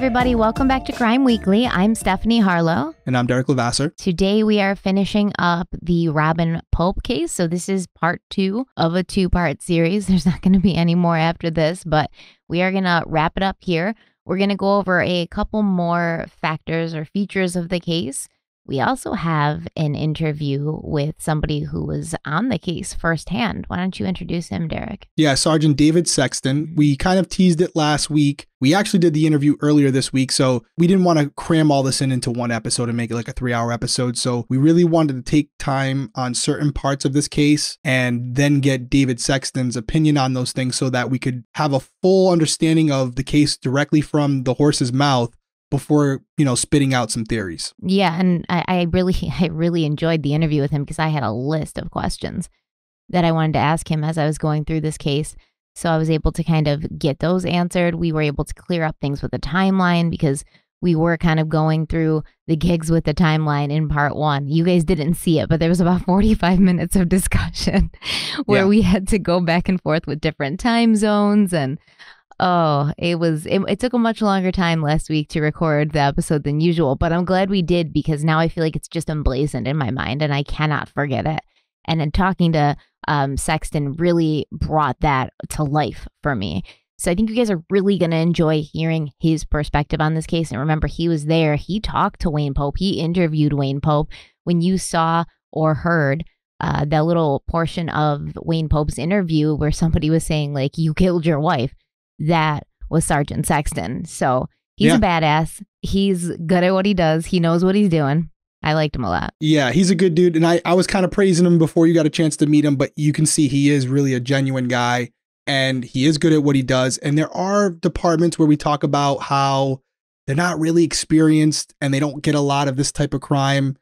everybody. Welcome back to Crime Weekly. I'm Stephanie Harlowe. And I'm Derrick Levasseur. Today, we are finishing up the Robin Pope case. So, this is part two of a two part series. There's not going to be any more after this, but we are going to wrap it up here. We're going to go over a couple more factors or features of the case. We also have an interview with somebody who was on the case firsthand. Why don't you introduce him, Derrick? Yeah, Sergeant David Sexton. We kind of teased it last week. We actually did the interview earlier this week, so we didn't want to cram all this in into one episode and make it like a three hour episode. So we really wanted to take time on certain parts of this case and then get David Sexton's opinion on those things so that we could have a full understanding of the case directly from the horse's mouth before you know spitting out some theories yeah and I, I, really i really enjoyed the interview with him because i had a list of questions that i wanted to ask him as i was going through this case so i was able to kind of get those answered we were able to clear up things with the timeline because we were kind of going through the gigs with the timeline in part one. You guys didn't see it, but there was about 45 minutes of discussion where yeah. we had to go back and forth with different time zones and Oh, it was, it, it, took a much longer time last week to record the episode than usual, but I'm glad we did because now I feel like it's just emblazoned in my mind and I cannot forget it. And then talking to um, Sexton really brought that to life for me. So I think you guys are really going to enjoy hearing his perspective on this case. And remember, he was there. He talked to Wayne Pope. He interviewed Wayne Pope. When you saw or heard uh, that little portion of Wayne Pope's interview where somebody was saying, like, you killed your wife, that was Sergeant Sexton. So he's yeah. a badass. He's good at what he does. He knows what he's doing. I liked him a lot. Yeah, he's a good dude. And I, I was kind of praising him before you got a chance to meet him, but you can see he is really a genuine guy and he is good at what he does. And there are departments where we talk about how they're not really experienced and they don't get a lot of this type of crime.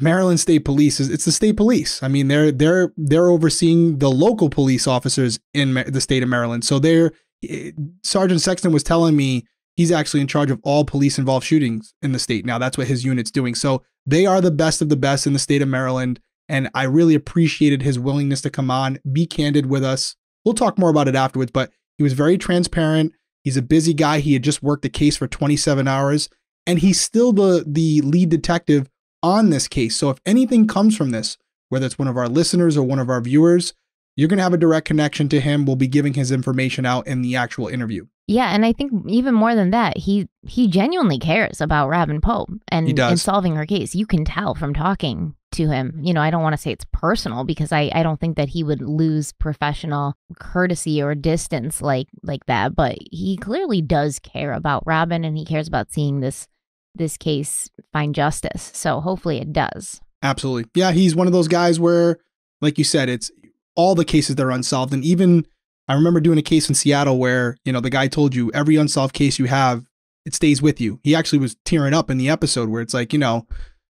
Maryland State Police is it's the state police. I mean, they're they're they're overseeing the local police officers in the state of Maryland. So they're Uh, Sergeant Sexton was telling me he's actually in charge of all police involved shootings in the state. Now that's what his unit's doing. So they are the best of the best in the state of Maryland. And I really appreciated his willingness to come on, be candid with us. We'll talk more about it afterwards, but he was very transparent. He's a busy guy. He had just worked the case for 27 hours, and he's still the the lead detective on this case. So if anything comes from this, whether it's one of our listeners or one of our viewers, you're going to have a direct connection to him. We'll be giving his information out in the actual interview. Yeah, and I think even more than that, he he genuinely cares about Robin Pope and, and solving her case. You can tell from talking to him. You know, I don't want to say it's personal because I, I don't think that he would lose professional courtesy or distance like like that, but he clearly does care about Robin and he cares about seeing this this case find justice. So hopefully it does. Absolutely. Yeah, he's one of those guys where like you said, it's all the cases that are unsolved. And even I remember doing a case in Seattle where, you know, the guy told you every unsolved case you have, it stays with you. He actually was tearing up in the episode where it's like, you know,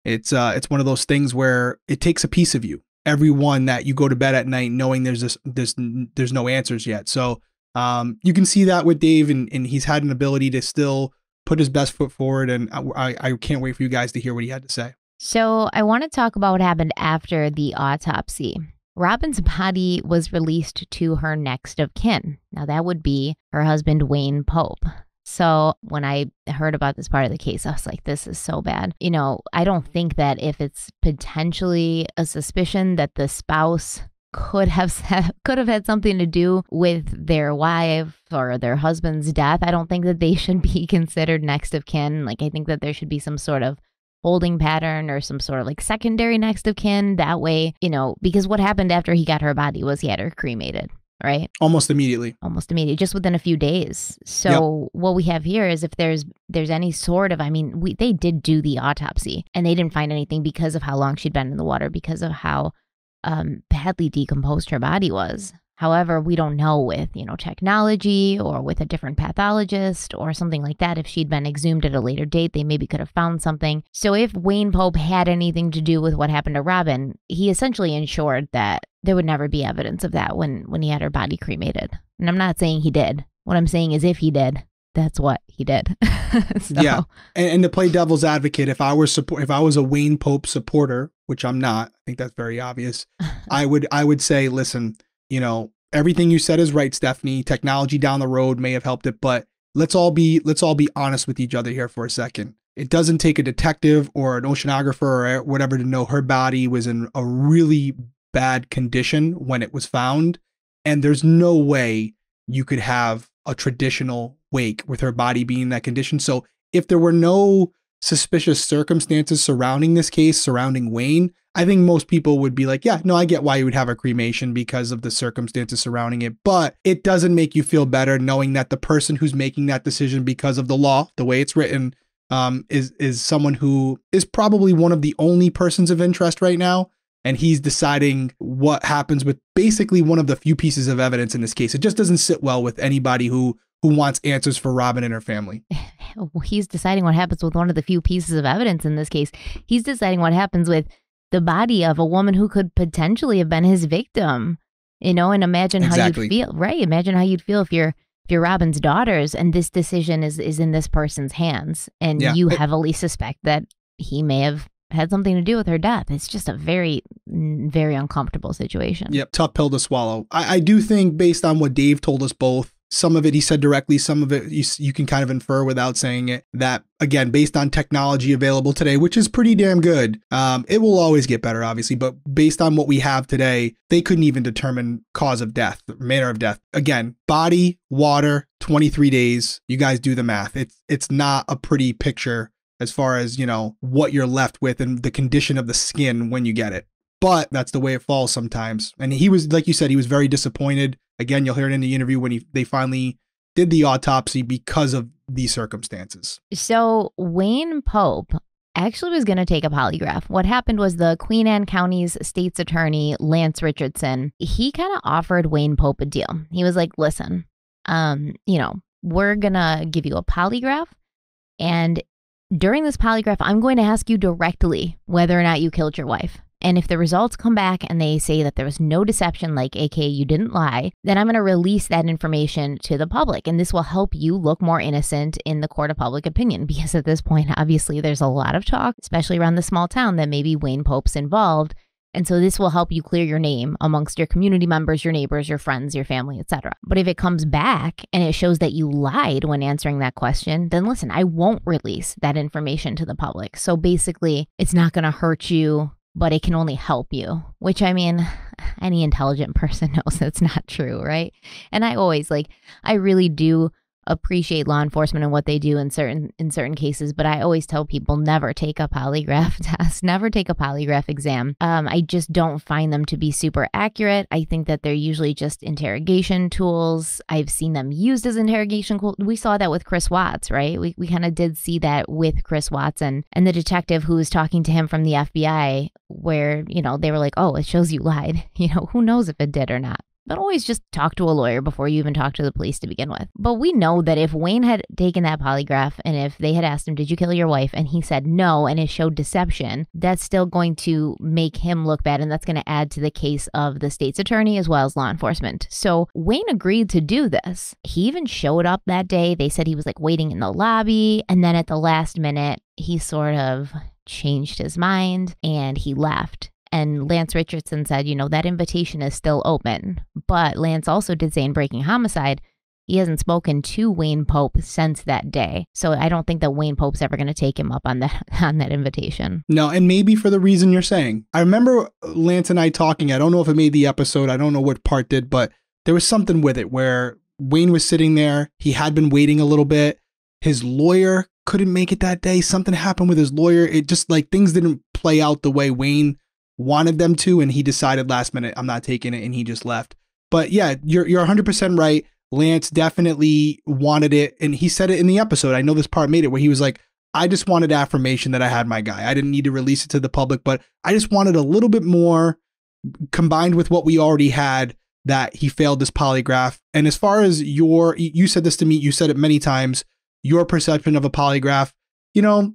it's uh it's one of those things where it takes a piece of you. Every one that you go to bed at night knowing there's this there's there's no answers yet. So um you can see that with Dave and and he's had an ability to still put his best foot forward and I I can't wait for you guys to hear what he had to say. So I want to talk about what happened after the autopsy. Robin's body was released to her next of kin. Now, that would be her husband, Wayne Pope. So, when I heard about this part of the case, I was like, this is so bad. You know, I don't think that if it's potentially a suspicion that the spouse could have could have had something to do with their wife or their husband's death, I don't think that they should be considered next of kin. Like I think that there should be some sort of holding pattern or some sort of like secondary next of kin. That way, you know, because what happened after he got her body was he had her cremated, right? Almost immediately. Almost immediately, just within a few days. So yep. what we have here is if there's there's any sort of, I mean, we they did do the autopsy and they didn't find anything because of how long she'd been in the water, because of how um, badly decomposed her body was. However, we don't know with, you know, technology or with a different pathologist or something like that. If she'd been exhumed at a later date, they maybe could have found something. So if Wayne Pope had anything to do with what happened to Robin, he essentially ensured that there would never be evidence of that when when he had her body cremated. And I'm not saying he did. What I'm saying is if he did, that's what he did. so. Yeah, and, and, to play devil's advocate, if I was support, if I was a Wayne Pope supporter, which I'm not, I think that's very obvious. I would I would say, listen, you know, everything you said is right, Stephanie. Technology down the road may have helped it, but let's all be let's all be honest with each other here for a second. It doesn't take a detective or an oceanographer or whatever to know her body was in a really bad condition when it was found. And there's no way you could have a traditional wake with her body being in that condition. So if there were no suspicious circumstances surrounding this case, surrounding Wayne, I think most people would be like, yeah, no, I get why you would have a cremation because of the circumstances surrounding it. But it doesn't make you feel better knowing that the person who's making that decision because of the law, the way it's written, um, is is someone who is probably one of the only persons of interest right now. And he's deciding what happens with basically one of the few pieces of evidence in this case. It just doesn't sit well with anybody who who wants answers for Robin and her family. He's deciding what happens with one of the few pieces of evidence in this case. He's deciding what happens with the body of a woman who could potentially have been his victim. You know, and imagine Exactly. how you'd feel, right? Imagine how you'd feel if you're if you're Robin's daughters and this decision is is in this person's hands and Yeah. you heavily suspect that he may have had something to do with her death. It's just a very very uncomfortable situation. Yep, tough pill to swallow. I, I do think, based on what Dave told us both, some of it he said directly, some of it you, you can kind of infer without saying it. That again, based on technology available today, which is pretty damn good, um, it will always get better, obviously. But based on what we have today, they couldn't even determine cause of death, manner of death. Again, body, water, twenty three days. You guys do the math. It's it's not a pretty picture as far as you know what you're left with and the condition of the skin when you get it but that's the way it falls sometimes. And he was, like you said, he was very disappointed. Again, you'll hear it in the interview when he they finally did the autopsy because of these circumstances. So Wayne Pope actually was going to take a polygraph. What happened was the Queen Anne County's state's attorney, Lance Richardson, he kind of offered Wayne Pope a deal. He was like, listen, um, you know, we're going to give you a polygraph. And during this polygraph, I'm going to ask you directly whether or not you killed your wife. And if the results come back and they say that there was no deception, like aka you didn't lie, then I'm going to release that information to the public. And this will help you look more innocent in the court of public opinion. Because at this point, obviously, there's a lot of talk, especially around the small town, that maybe Wayne Pope's involved. And so this will help you clear your name amongst your community members, your neighbors, your friends, your family, etc. But if it comes back and it shows that you lied when answering that question, then listen, I won't release that information to the public. So basically, it's not going to hurt you, but it can only help you, which I mean, any intelligent person knows that's not true, right? And I always like I really do appreciate law enforcement and what they do in certain in certain cases but i always tell people never take a polygraph test. Never take a polygraph exam. Um, i just don't find them to be super accurate. I think that they're usually just interrogation tools. I've seen them used as interrogation we saw that with chris watts right? We, we kind of did see that with chris watson and the detective who was talking to him from the fbi where you know they were like oh it shows you lied. You know who knows if it did or not but always just talk to a lawyer before you even talk to the police to begin with. But we know that if Wayne had taken that polygraph and if they had asked him, Did you kill your wife? and he said no and it showed deception, that's still going to make him look bad and that's going to add to the case of the state's attorney as well as law enforcement. So Wayne agreed to do this. He even showed up that day. They said he was like waiting in the lobby. And then at the last minute, he sort of changed his mind and he left. And Lance Richardson said, you know, that invitation is still open. But Lance also did say in Breaking Homicide, he hasn't spoken to Wayne Pope since that day. So I don't think that Wayne Pope's ever going to take him up on that on that invitation. No, and maybe for the reason you're saying. I remember Lance and I talking. I don't know if it made the episode. I don't know what part did, but there was something with it where Wayne was sitting there. He had been waiting a little bit. His lawyer couldn't make it that day. Something happened with his lawyer. It just like things didn't play out the way Wayne wanted them to, and he decided last minute, I'm not taking it, and he just left. But yeah, you're you're 100% right. Lance definitely wanted it, and he said it in the episode. I know this part made it where he was like, I just wanted affirmation that I had my guy. I didn't need to release it to the public, but I just wanted a little bit more combined with what we already had that he failed this polygraph. And as far as your, you said this to me, you said it many times, your perception of a polygraph, you know,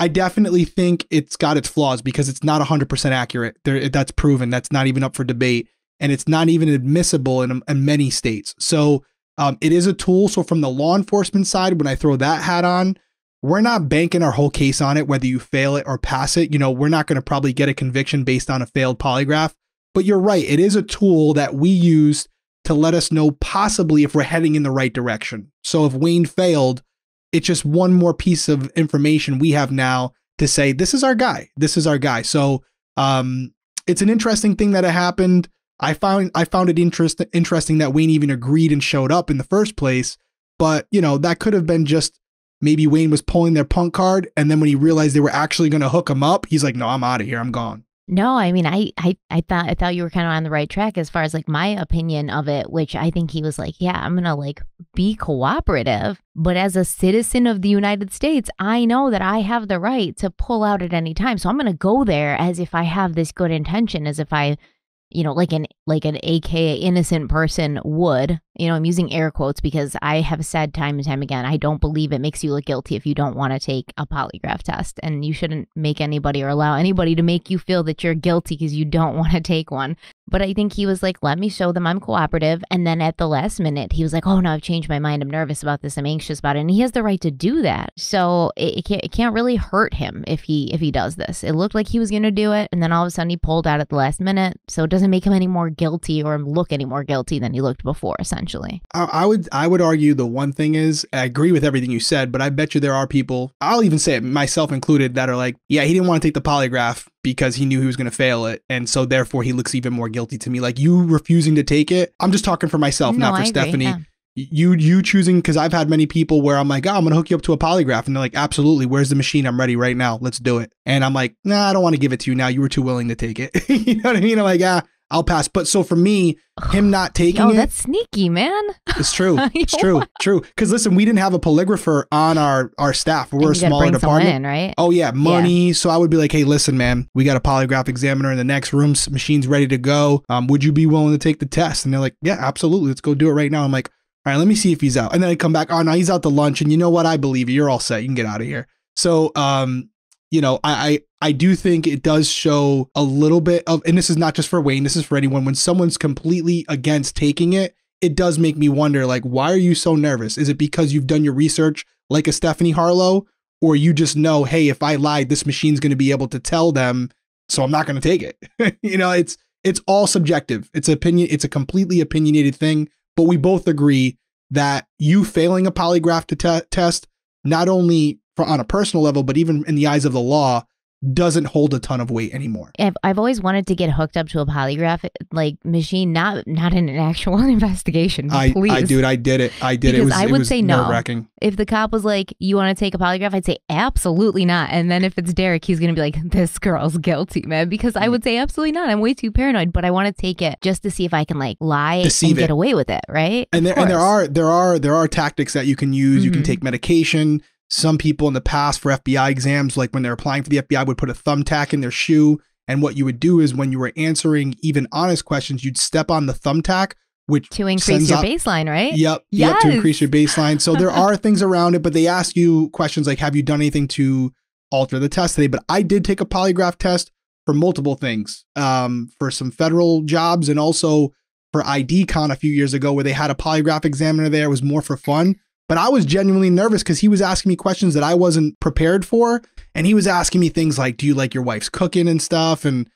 I definitely think it's got its flaws because it's not 100% accurate. There, that's proven. That's not even up for debate. And it's not even admissible in, in many states. So um, it is a tool. So from the law enforcement side, when I throw that hat on, we're not banking our whole case on it, whether you fail it or pass it. You know, we're not going to probably get a conviction based on a failed polygraph. But you're right. It is a tool that we use to let us know possibly if we're heading in the right direction. So if Wayne failed, it's just one more piece of information we have now to say this is our guy. This is our guy. So um, it's an interesting thing that it happened. I found I found it interest, interesting that Wayne even agreed and showed up in the first place. But you know that could have been just maybe Wayne was pulling their punk card, and then when he realized they were actually going to hook him up, he's like, "No, I'm out of here. I'm gone." No, I mean, I, I, I thought, I thought you were kind of on the right track as far as like my opinion of it, which I think he was like, yeah, I'm gonna like be cooperative, but as a citizen of the United States, I know that I have the right to pull out at any time, so I'm gonna go there as if I have this good intention, as if I you know, like an like an aka innocent person would. You know, I'm using air quotes because I have said time and time again, I don't believe it makes you look guilty if you don't want to take a polygraph test. And you shouldn't make anybody or allow anybody to make you feel that you're guilty because you don't want to take one. But I think he was like, let me show them I'm cooperative. And then at the last minute, he was like, oh no, I've changed my mind. I'm nervous about this. I'm anxious about it. And he has the right to do that. So it, it, can't, it can't really hurt him if he if he does this. It looked like he was going to do it. And then all of a sudden he pulled out at the last minute. So it doesn't make him any more guilty or look any more guilty than he looked before, essentially. I, I would I would argue the one thing is I agree with everything you said, but I bet you there are people, I'll even say it, myself included, that are like, yeah, he didn't want to take the polygraph because he knew he was going to fail it. And so therefore he looks even more guilty to me. Like you refusing to take it. I'm just talking for myself, No, not for I agree, Stephanie. yeah. You you choosing because I've had many people where I'm like, oh, I'm gonna hook you up to a polygraph, and they're like, absolutely, where's the machine? I'm ready right now. Let's do it. And I'm like, nah, I don't want to give it to you now. You were too willing to take it. you know what I mean? I'm like, ah, I'll pass. But so for me, him not taking Oh, it, that's sneaky, man. it's true. It's true. True. Because listen, we didn't have a polygrapher on our our staff. We're a smaller department. in, right? Oh yeah, money. So I would be like, hey, listen, man, we got a polygraph examiner in the next room. Machine's ready to go. Um, would you be willing to take the test? And they're like, yeah, absolutely. Let's go do it right now. I'm like, all right, let me see if he's out. And then I come back. Oh no, he's out to lunch. And you know what? I believe you. You're all set. You can get out of here. So um, you know, I, I do think it does show a little bit of, and this is not just for Wayne. This is for anyone. When someone's completely against taking it, it does make me wonder, like, why are you so nervous? Is it because you've done your research, like a Stephanie Harlowe, or you just know, hey, if I lied, this machine's going to be able to tell them, so I'm not going to take it. you know, it's it's all subjective. It's opinion. It's a completely opinionated thing. But we both agree that you failing a polygraph to te- test, not only for on a personal level, but even in the eyes of the law, doesn't hold a ton of weight anymore. I've, I've always wanted to get hooked up to a polygraph like machine, not not in an actual investigation. I, please. I, dude, I did it. I did it. It Because was, I it would was say no. If the cop was like, "You want to take a polygraph?" I'd say absolutely not. And then if it's Derrick, he's gonna be like, "This girl's guilty, man," because Mm. I would say absolutely not. I'm way too paranoid, but I want to take it just to see if I can like lie Deceive and get it. away with it, right? and there and there are there are there are tactics that you can use. You can Mhm. take medication. Some people in the past for FBI exams, like when they're applying for the FBI, would put a thumbtack in their shoe. And what you would do is when you were answering even honest questions, you'd step on the thumbtack, which to increase your out- baseline, right? Yep. Yep. To increase your baseline. So there are things around it, but they ask you questions like, have you done anything to alter the test today? But I did take a polygraph test for multiple things, um, for some federal jobs and also for IDCon a few years ago where they had a polygraph examiner there. It was more for fun. But I was genuinely nervous because he was asking me questions that I wasn't prepared for. And he was asking me things like, do you like your wife's cooking and stuff? And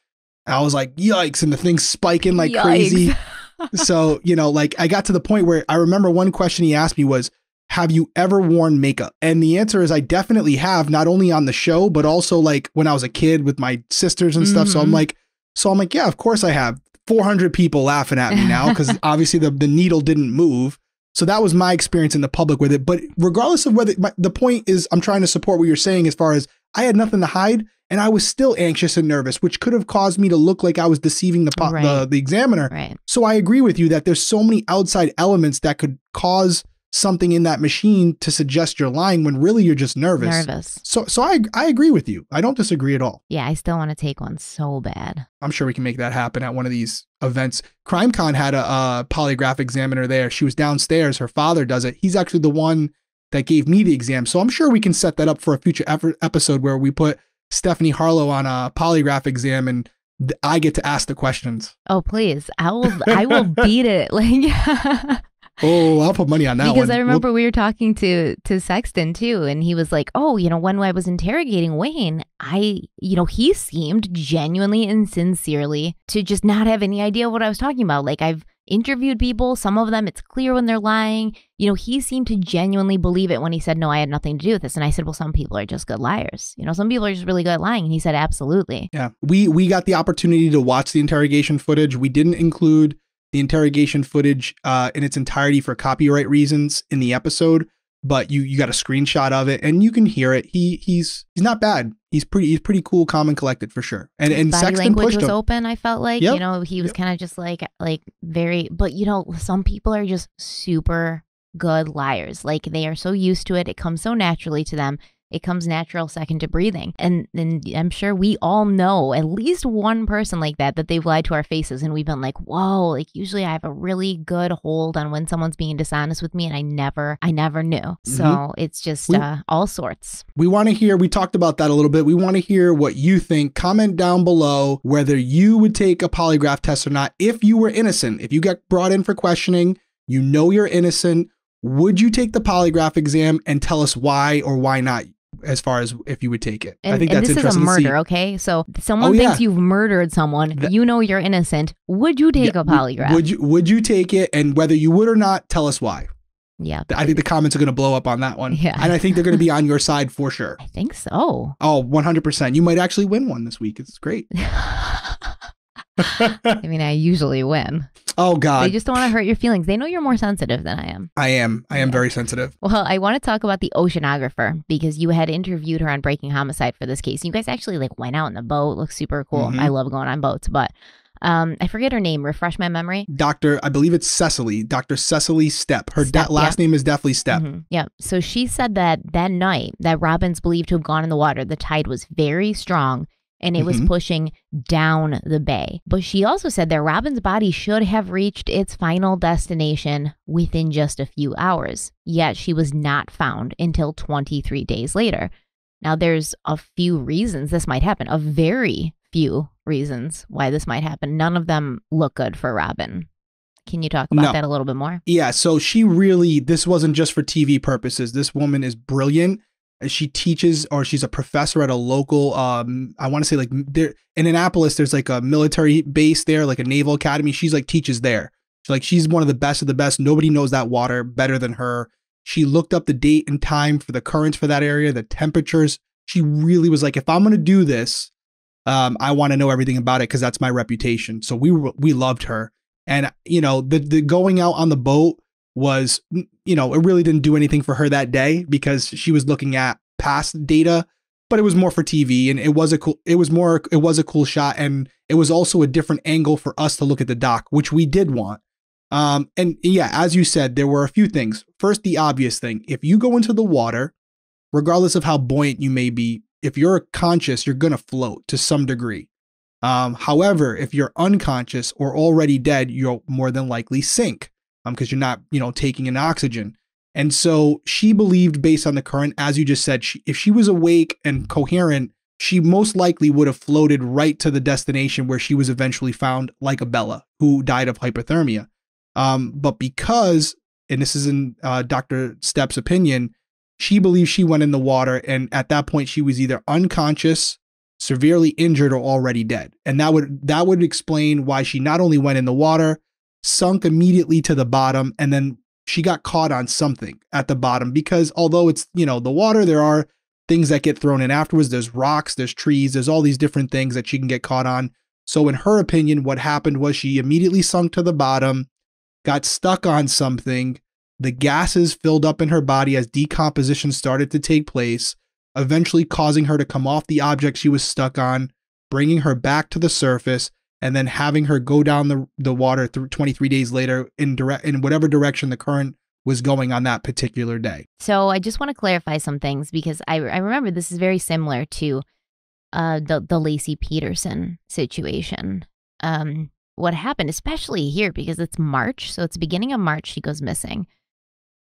I was like, yikes. And the thing's spiking like Yikes. crazy so you know like i got to the point where i remember one question he asked me was have you ever worn makeup and the answer is i definitely have not only on the show but also like when i was a kid with my sisters and stuff so i'm Mhm. like so i'm like yeah of course i have 400 people laughing at me now because obviously the, the needle didn't move so that was my experience in the public with it. But regardless of whether my, the point is i'm trying to support what you're saying as far as i had nothing to hide and i was still anxious and nervous which could have caused me to look like i was deceiving the, po- the, the examiner. Right. so I agree with you that there's so many outside elements that could cause something in that machine to suggest you're lying when really you're just nervous. Nervous. So so I I agree with you. I don't disagree at all. Yeah, I still want to take one so bad. I'm sure we can make that happen at one of these events. CrimeCon had a, uh polygraph examiner there. She was downstairs. Her father does it. He's actually the one that gave me the exam. So I'm sure we can set that up for a future episode where we put Stephanie Harlowe on a polygraph exam and I get to ask the questions. Oh please, I will. I will beat it. Like Oh, I'll put money on that because one. I We'll- remember we were talking to to Sexton too, and he was like, "Oh, you know, when I was interrogating Wayne, I, you know, he seemed genuinely and sincerely to just not have any idea what I was talking about. Like I've interviewed people. Some of them, it's clear when they're lying. You know, he seemed to genuinely believe it when he said, No, I had nothing to do with this. And I said, Well, some people are just good liars. You know, some people are just really good at lying. And he said, Absolutely. Yeah. We we got the opportunity to watch the interrogation footage. We didn't include the interrogation footage uh, in its entirety for copyright reasons in the episode, but you you got a screenshot of it and you can hear it. He he's he's not bad. He's pretty he's pretty cool, calm and collected for sure. And His and body Sexton language pushed was him. open. I felt like Yep. you know he was Yep. kind of just like like very. But you know, some people are just super good liars. Like they are so used to it. It comes so naturally to them. It comes natural second to breathing. And then I'm sure we all know at least one person like that that they've lied to our faces, and we've been like, whoa. Like usually I have a really good hold on when someone's being dishonest with me, and I never I never knew. So it's just We- uh, all sorts. We want to hear, we talked about that a little bit. We want to hear what you think. Comment down below whether you would take a polygraph test or not if you were innocent. If you get brought in for questioning, you know you're innocent. Would you take the polygraph exam and tell us why or why not as far as if you would take it? And, I think and that's this is a interesting to see. murder, okay? So someone Oh, yeah. thinks you've murdered someone. That- you know you're innocent. Would you take Yeah, a polygraph? Would you would you take it and whether you would or not, tell us why. yeah, I think the comments are going to blow up on that one. Yeah. And I think they're going to be on your side for sure. I think so. Oh, 100%. You might actually win one this week. It's great. I mean, I usually win. Oh God. They just don't want to hurt your feelings. They know you're more sensitive than I am. I am. I am Yeah. very sensitive. Well, I want to talk about the oceanographer because you had interviewed her on Breaking Homicide for this case. You guys actually like went out in the boat. Looks super cool. Mhm. I love going on boats, but um, I forget her name. Refresh my memory. Dr. I believe it's Cecily, Dr. Cecily Stepp. Her Stepp, da- last name is definitely Stepp. Mhm. Yeah. So she said that that night that Robbins believed to have gone in the water, the tide was very strong and it was Mhm. pushing down the bay. But she also said that Robin's body should have reached its final destination within just a few hours. Yet she was not found until 23 days later. Now, there's a few reasons this might happen, a very few reasons why this might happen. None of them look good for Robin. Can you talk about No. that a little bit more? Yeah, so she really this wasn't just for TV purposes. This woman is brilliant. She teaches or she's a professor at a local um I want to say like there in Annapolis there's like a military base there, like a naval academy. She's like teaches there. She's like she's one of the best of the best. Nobody knows that water better than her. She looked up the date and time for the currents for that area, the temperatures. She really was like if I'm going to do this, um I want to know everything about it cuz that's my reputation. So we were- we loved her. And you know, the the going out on the boat was you know, it really didn't do anything for her that day because she was looking at past data, but it was more for TV and it was a cool it was more it was a cool shot and it was also a different angle for us to look at the dock, which we did want. Um and yeah, as you said, there were a few things. First, the obvious thing. If you go into the water, regardless of how buoyant you may be, if you're conscious, you're going to float to some degree. Um, however, if you're unconscious or already dead, you'll more than likely sink because you're not, you know, taking in oxygen. And so she believed, based on the current, as you just said, she, if she was awake and coherent, she most likely would have floated right to the destination where she was eventually found, like a Bella, who died of hypothermia. Um, but because, and this is in uh, Dr. Stepp's opinion, she believes she went in the water, and at that point, she was either unconscious, severely injured, or already dead. And that would that would explain why she not only went in the water, sunk immediately to the bottom, and then she got caught on something at the bottom. Because although it's you know the water, there are things that get thrown in afterwards. There's rocks, there's trees, there's all these different things that she can get caught on. So in her opinion, what happened was she immediately sunk to the bottom, got stuck on something. The gases filled up in her body as decomposition started to take place, eventually causing her to come off the object she was stuck on, bringing her back to the surface, and then having her go down the, the water through 23 days later in direct in whatever direction the current was going on that particular day. So I just want to clarify some things because I, I remember this is very similar to uh, the the Laci Peterson situation. Um, what happened, especially here, because it's March, so it's beginning of March. She goes missing,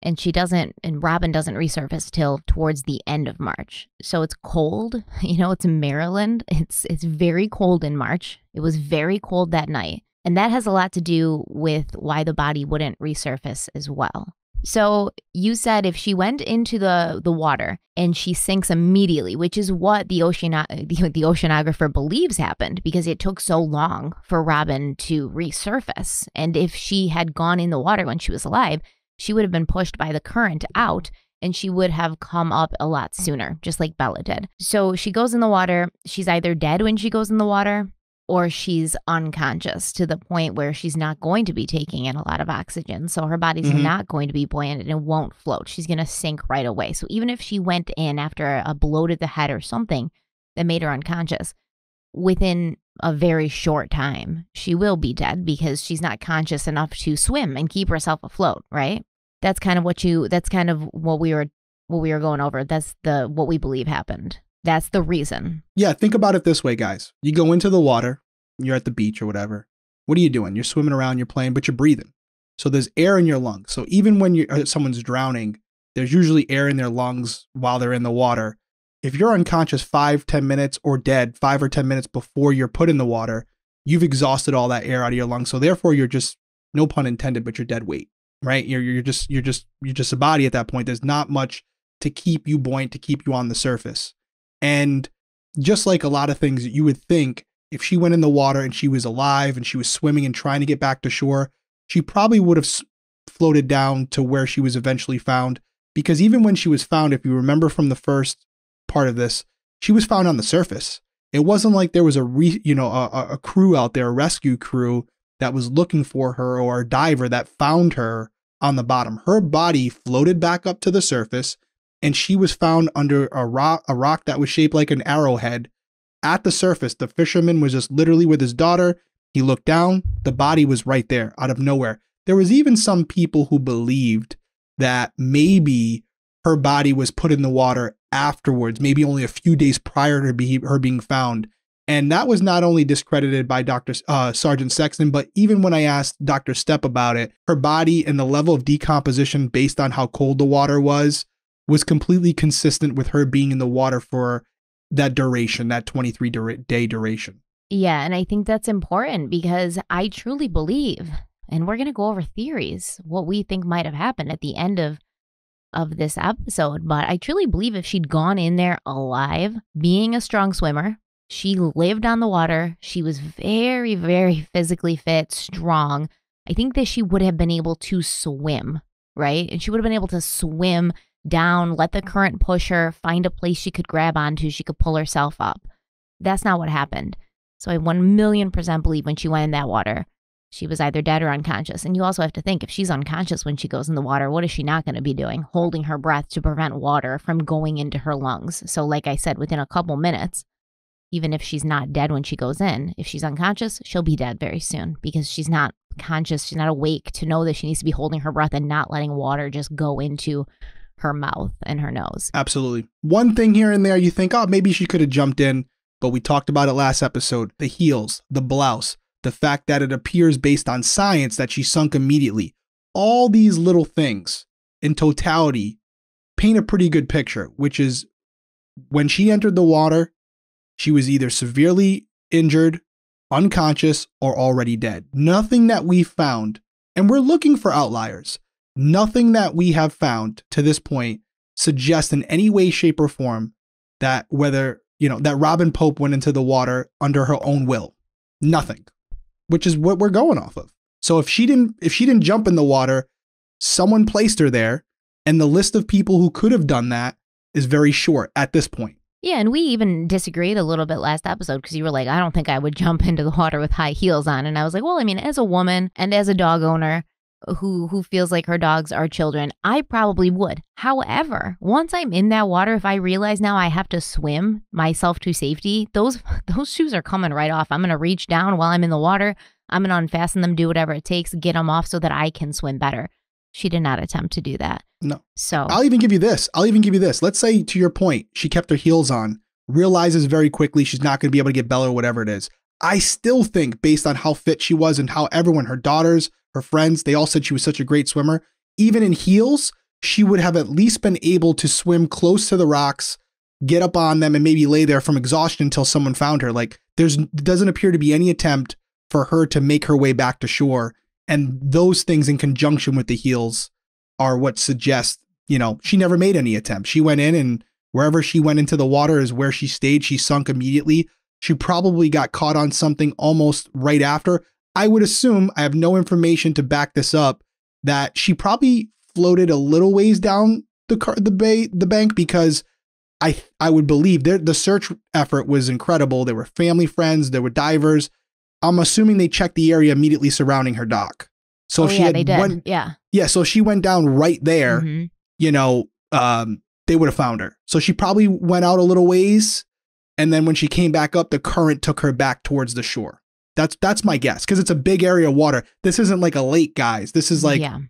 and she doesn't, and Robin doesn't resurface till towards the end of March. So it's cold. You know, it's Maryland. It's it's very cold in March. It was very cold that night, and that has a lot to do with why the body wouldn't resurface as well So you said if she went into the the water and she sinks immediately, which is what the ocean the, the oceanographer believes happened because it took so long for Robin to resurface. And if she had gone in the water when she was alive, she would have been pushed by the current out and she would have come up a lot sooner, just like Bella did. So she goes in the water. She's either dead when she goes in the water or she's unconscious to the point where she's not going to be taking in a lot of oxygen. So her body's Mhm. not going to be buoyant and it won't float. She's going to sink right away. So even if she went in after a blow to the head or something that made her unconscious, within a very short time, she will be dead because she's not conscious enough to swim and keep herself afloat, right? That's kind of what you that's kind of what we were what we were going over. That's the what we believe happened. That's the reason. Yeah, think about it this way, guys. You go into the water, you're at the beach or whatever. What are you doing? You're swimming around, you're playing, but you're breathing. So there's air in your lungs. So even when you uh, someone's drowning, there's usually air in their lungs while they're in the water. If you're unconscious five, ten minutes or dead five or 10 minutes before you're put in the water, you've exhausted all that air out of your lungs. So therefore, you're just, no pun intended, but you're dead weight, right? You're, you're just, you're just, you're just a body at that point. There's not much to keep you buoyant, to keep you on the surface. And just like a lot of things you would think if she went in the water and she was alive and she was swimming and trying to get back to shore, she probably would have floated down to where she was eventually found. Because even when she was found, if you remember from the first part of this, she was found on the surface. It wasn't like there was a re, you know a- a crew out there, a rescue crew that was looking for her or a diver that found her on the bottom. Her body floated back up to the surface and she was found under a rock, a rock that was shaped like an arrowhead at the surface. The fisherman was just literally with his daughter. He looked down, the body was right there out of nowhere. There was even some people who believed that maybe her body was put in the water afterwards, maybe only a few days prior to be, her being found. And that was not only discredited by Dr. Uh, Sergeant Sexton, but even when I asked Dr. Stepp about it, her body and the level of decomposition based on how cold the water was was completely consistent with her being in the water for that duration, that 23 dura- day duration. Yeah, and I think that's important because I truly believe, and we're going to go over theories, what we think might have happened at the end of of this episode, but I truly believe if she'd gone in there alive, being a strong swimmer, she lived on the water, she was very very physically fit, strong. I think that she would have been able to swim, right? And she would have been able to swim down, let the current push her, find a place she could grab onto, she could pull herself up. That's not what happened. So I 1 million percent believe when she went in that water, she was either dead or unconscious. And you also have to think if she's unconscious when she goes in the water, what is she not going to be doing? Holding her breath to prevent water from going into her lungs. So, like I said, within a couple minutes, even if she's not dead when she goes in, if she's unconscious, she'll be dead very soon because she's not conscious. She's not awake to know that she needs to be holding her breath and not letting water just go into her mouth and her nose. Absolutely. One thing here and there, you think, oh, maybe she could have jumped in, but we talked about it last episode the heels, the blouse, the fact that it appears based on science that she sunk immediately. All these little things in totality paint a pretty good picture, which is when she entered the water, she was either severely injured, unconscious, or already dead. Nothing that we found, and we're looking for outliers, nothing that we have found to this point suggests in any way, shape, or form that whether, you know, that Robin Pope went into the water under her own will. Nothing. Which is what we're going off of. So if she didn't if she didn't jump in the water, someone placed her there, and the list of people who could have done that is very short at this point. Yeah, and we even disagreed a little bit last episode because you were like, I don't think I would jump into the water with high heels on. And I was like, well, I mean, as a woman and as a dog owner who who feels like her dogs are children, I probably would. However, once I'm in that water, if I realize now I have to swim myself to safety, those those shoes are coming right off. I'm gonna reach down while I'm in the water. I'm gonna unfasten them, do whatever it takes, get them off so that I can swim better. She did not attempt to do that. No. So I'll even give you this. I'll even give you this. Let's say, to your point, she kept her heels on, realizes very quickly she's not going to be able to get Bella or whatever it is. I still think, based on how fit she was and how everyone, her daughters, her friends, they all said she was such a great swimmer, even in heels, she would have at least been able to swim close to the rocks, get up on them, and maybe lay there from exhaustion until someone found her. Like, there's doesn't appear to be any attempt for her to make her way back to shore. And those things in conjunction with the heels are what suggest, you know, she never made any attempt. She went in and wherever she went into the water is where she stayed. She sunk immediately. She probably got caught on something almost right after. I would assume, I have no information to back this up, that she probably floated a little ways down the car, the bay, the bank because I I would believe the search effort was incredible. There were family friends, there were divers. I'm assuming they checked the area immediately surrounding her dock. So oh, she yeah, had they did. went, yeah. yeah, so if she went down right there, Mhm. you know, um, they would have found her. So she probably went out a little ways, and then when she came back up, the current took her back towards the shore. That's that's my guess because it's a big area of water. This isn't like a lake, guys. This is like yeah.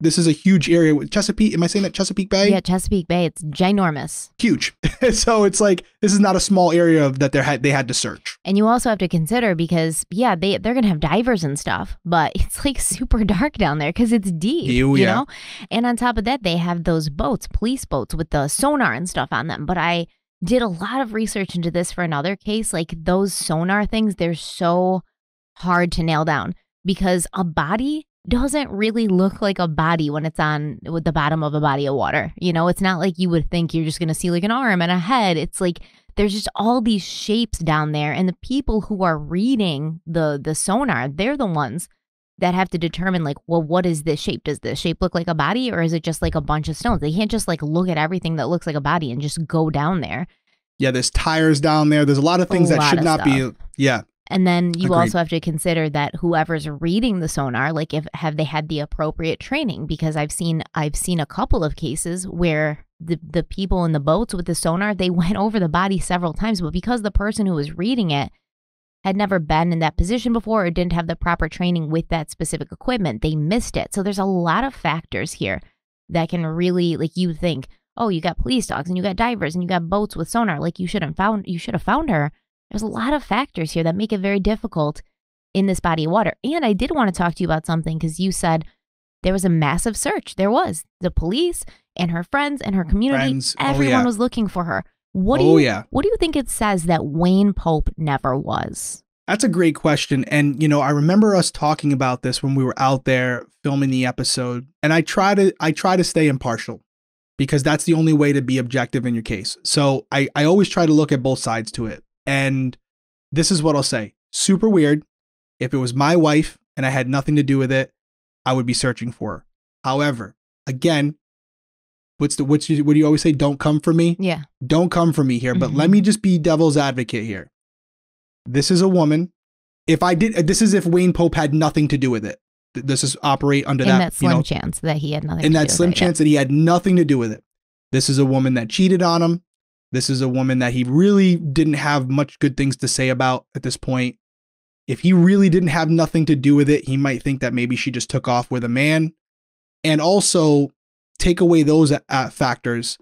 This is a huge area. with Chesapeake, am I saying that Chesapeake Bay? Yeah, Chesapeake Bay. It's ginormous. Huge. so it's like this is not a small area of, that they had they had to search. And you also have to consider because yeah, they they're gonna have divers and stuff, but it's like super dark down there because it's deep. Ew, you yeah. know? And on top of that, they have those boats, police boats with the sonar and stuff on them. But I did a lot of research into this for another case. Like those sonar things, they're so hard to nail down because a body doesn't really look like a body when it's on with the bottom of a body of water. You know, it's not like you would think you're just going to see like an arm and a head. It's like there's just all these shapes down there and the people who are reading the the sonar, they're the ones that have to determine like, well, what is this shape? Does this shape look like a body or is it just like a bunch of stones? They can't just like look at everything that looks like a body and just go down there. Yeah, there's tires down there. There's a lot of things that should not be. Yeah, And then you Agreed. also have to consider that whoever's reading the sonar, like if have they had the appropriate training? Because I've seen I've seen a couple of cases where the the people in the boats with the sonar they went over the body several times, but because the person who was reading it had never been in that position before or didn't have the proper training with that specific equipment, they missed it. So there's a lot of factors here that can really like you think, oh, you got police dogs and you got divers and you got boats with sonar, like you should have found you should have found her there's a lot of factors here that make it very difficult in this body of water. And I did want to talk to you about something because you said there was a massive search. There was the police and her friends and her community. Friends. Oh, Everyone yeah. was looking for her. What do Oh, you yeah. what do you think it says that Wayne Pope never was? That's a great question. And, you know, I remember us talking about this when we were out there filming the episode. And I try to I try to stay impartial because that's the only way to be objective in your case. So I, I always try to look at both sides to it. And this is what I'll say. Super weird. If it was my wife and I had nothing to do with it, I would be searching for her. However, again, what's the what's what do you always say? Don't come for me Yeah. don't come for me here, but Mhm. let me just be devil's advocate here. This is a woman. If I did, this is if Wayne Pope had nothing to do with it. This is operate under in that, that, you slim know, chance that he had nothing in to that do slim with it, yeah. chance that he had nothing to do with it. This is a woman that cheated on him. This is a woman that he really didn't have much good things to say about at this point. If he really didn't have nothing to do with it, he might think that maybe she just took off with a man. And also take away those uh, factors,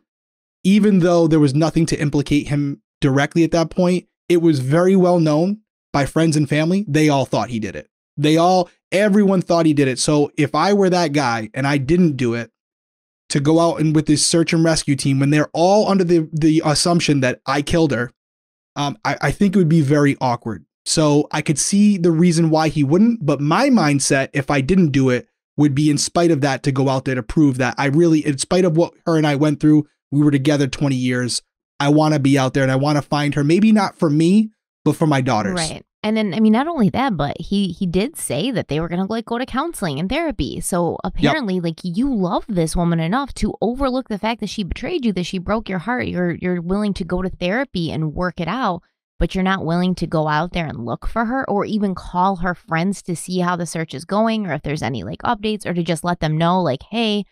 even though there was nothing to implicate him directly at that point, it was very well known by friends and family. They all thought he did it. They all, everyone thought he did it. So if I were that guy and I didn't do it, to go out and with this search and rescue team when they're all under the the assumption that I killed her, um, I, I think it would be very awkward. So I could see the reason why he wouldn't, but my mindset, if I didn't do it, would be in spite of that to go out there to prove that I really, in spite of what her and I went through, we were together 20 years. I want to be out there and I want to find her. Maybe not for me, but for my daughters. Right. And then I mean not only that, but he he did say that they were going to like go to counseling and therapy. So apparently like you love this woman enough to overlook the fact that she betrayed you, that she broke your heart. You're you're willing to go to therapy and work it out, but you're not willing to go out there and look for her or even call her friends to see how the search is going or if there's any like updates or to just let them know like, "Hey,